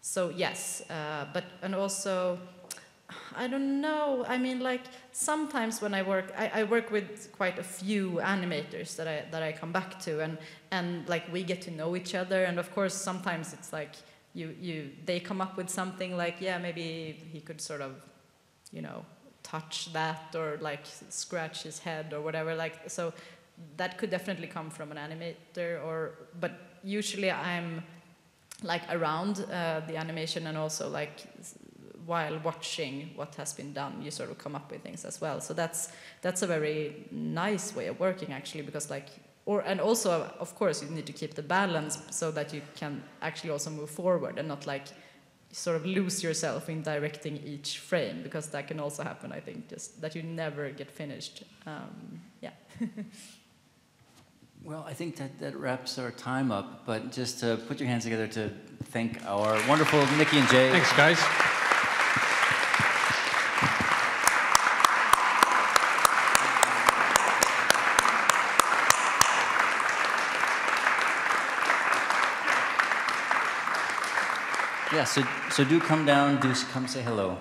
so yes, uh, but and also. I don't know. I mean, like sometimes when I work, I, I work with quite a few animators that I that I come back to, and and like we get to know each other. And of course, sometimes it's like you you they come up with something like yeah maybe he could sort of, you know, touch that or like scratch his head or whatever. Like so, that could definitely come from an animator. Or but usually I'm like around uh, the animation and also like while watching what has been done you sort of come up with things as well so that's that's a very nice way of working actually because like or and also of course you need to keep the balance so that you can actually also move forward and not like sort of lose yourself in directing each frame because that can also happen i think just that you never get finished um, yeah Well, I think that, that wraps our time up, but just to put your hands together to thank our wonderful Niki and Jay. Thanks, guys. Yeah, so, so do come down, do come say hello.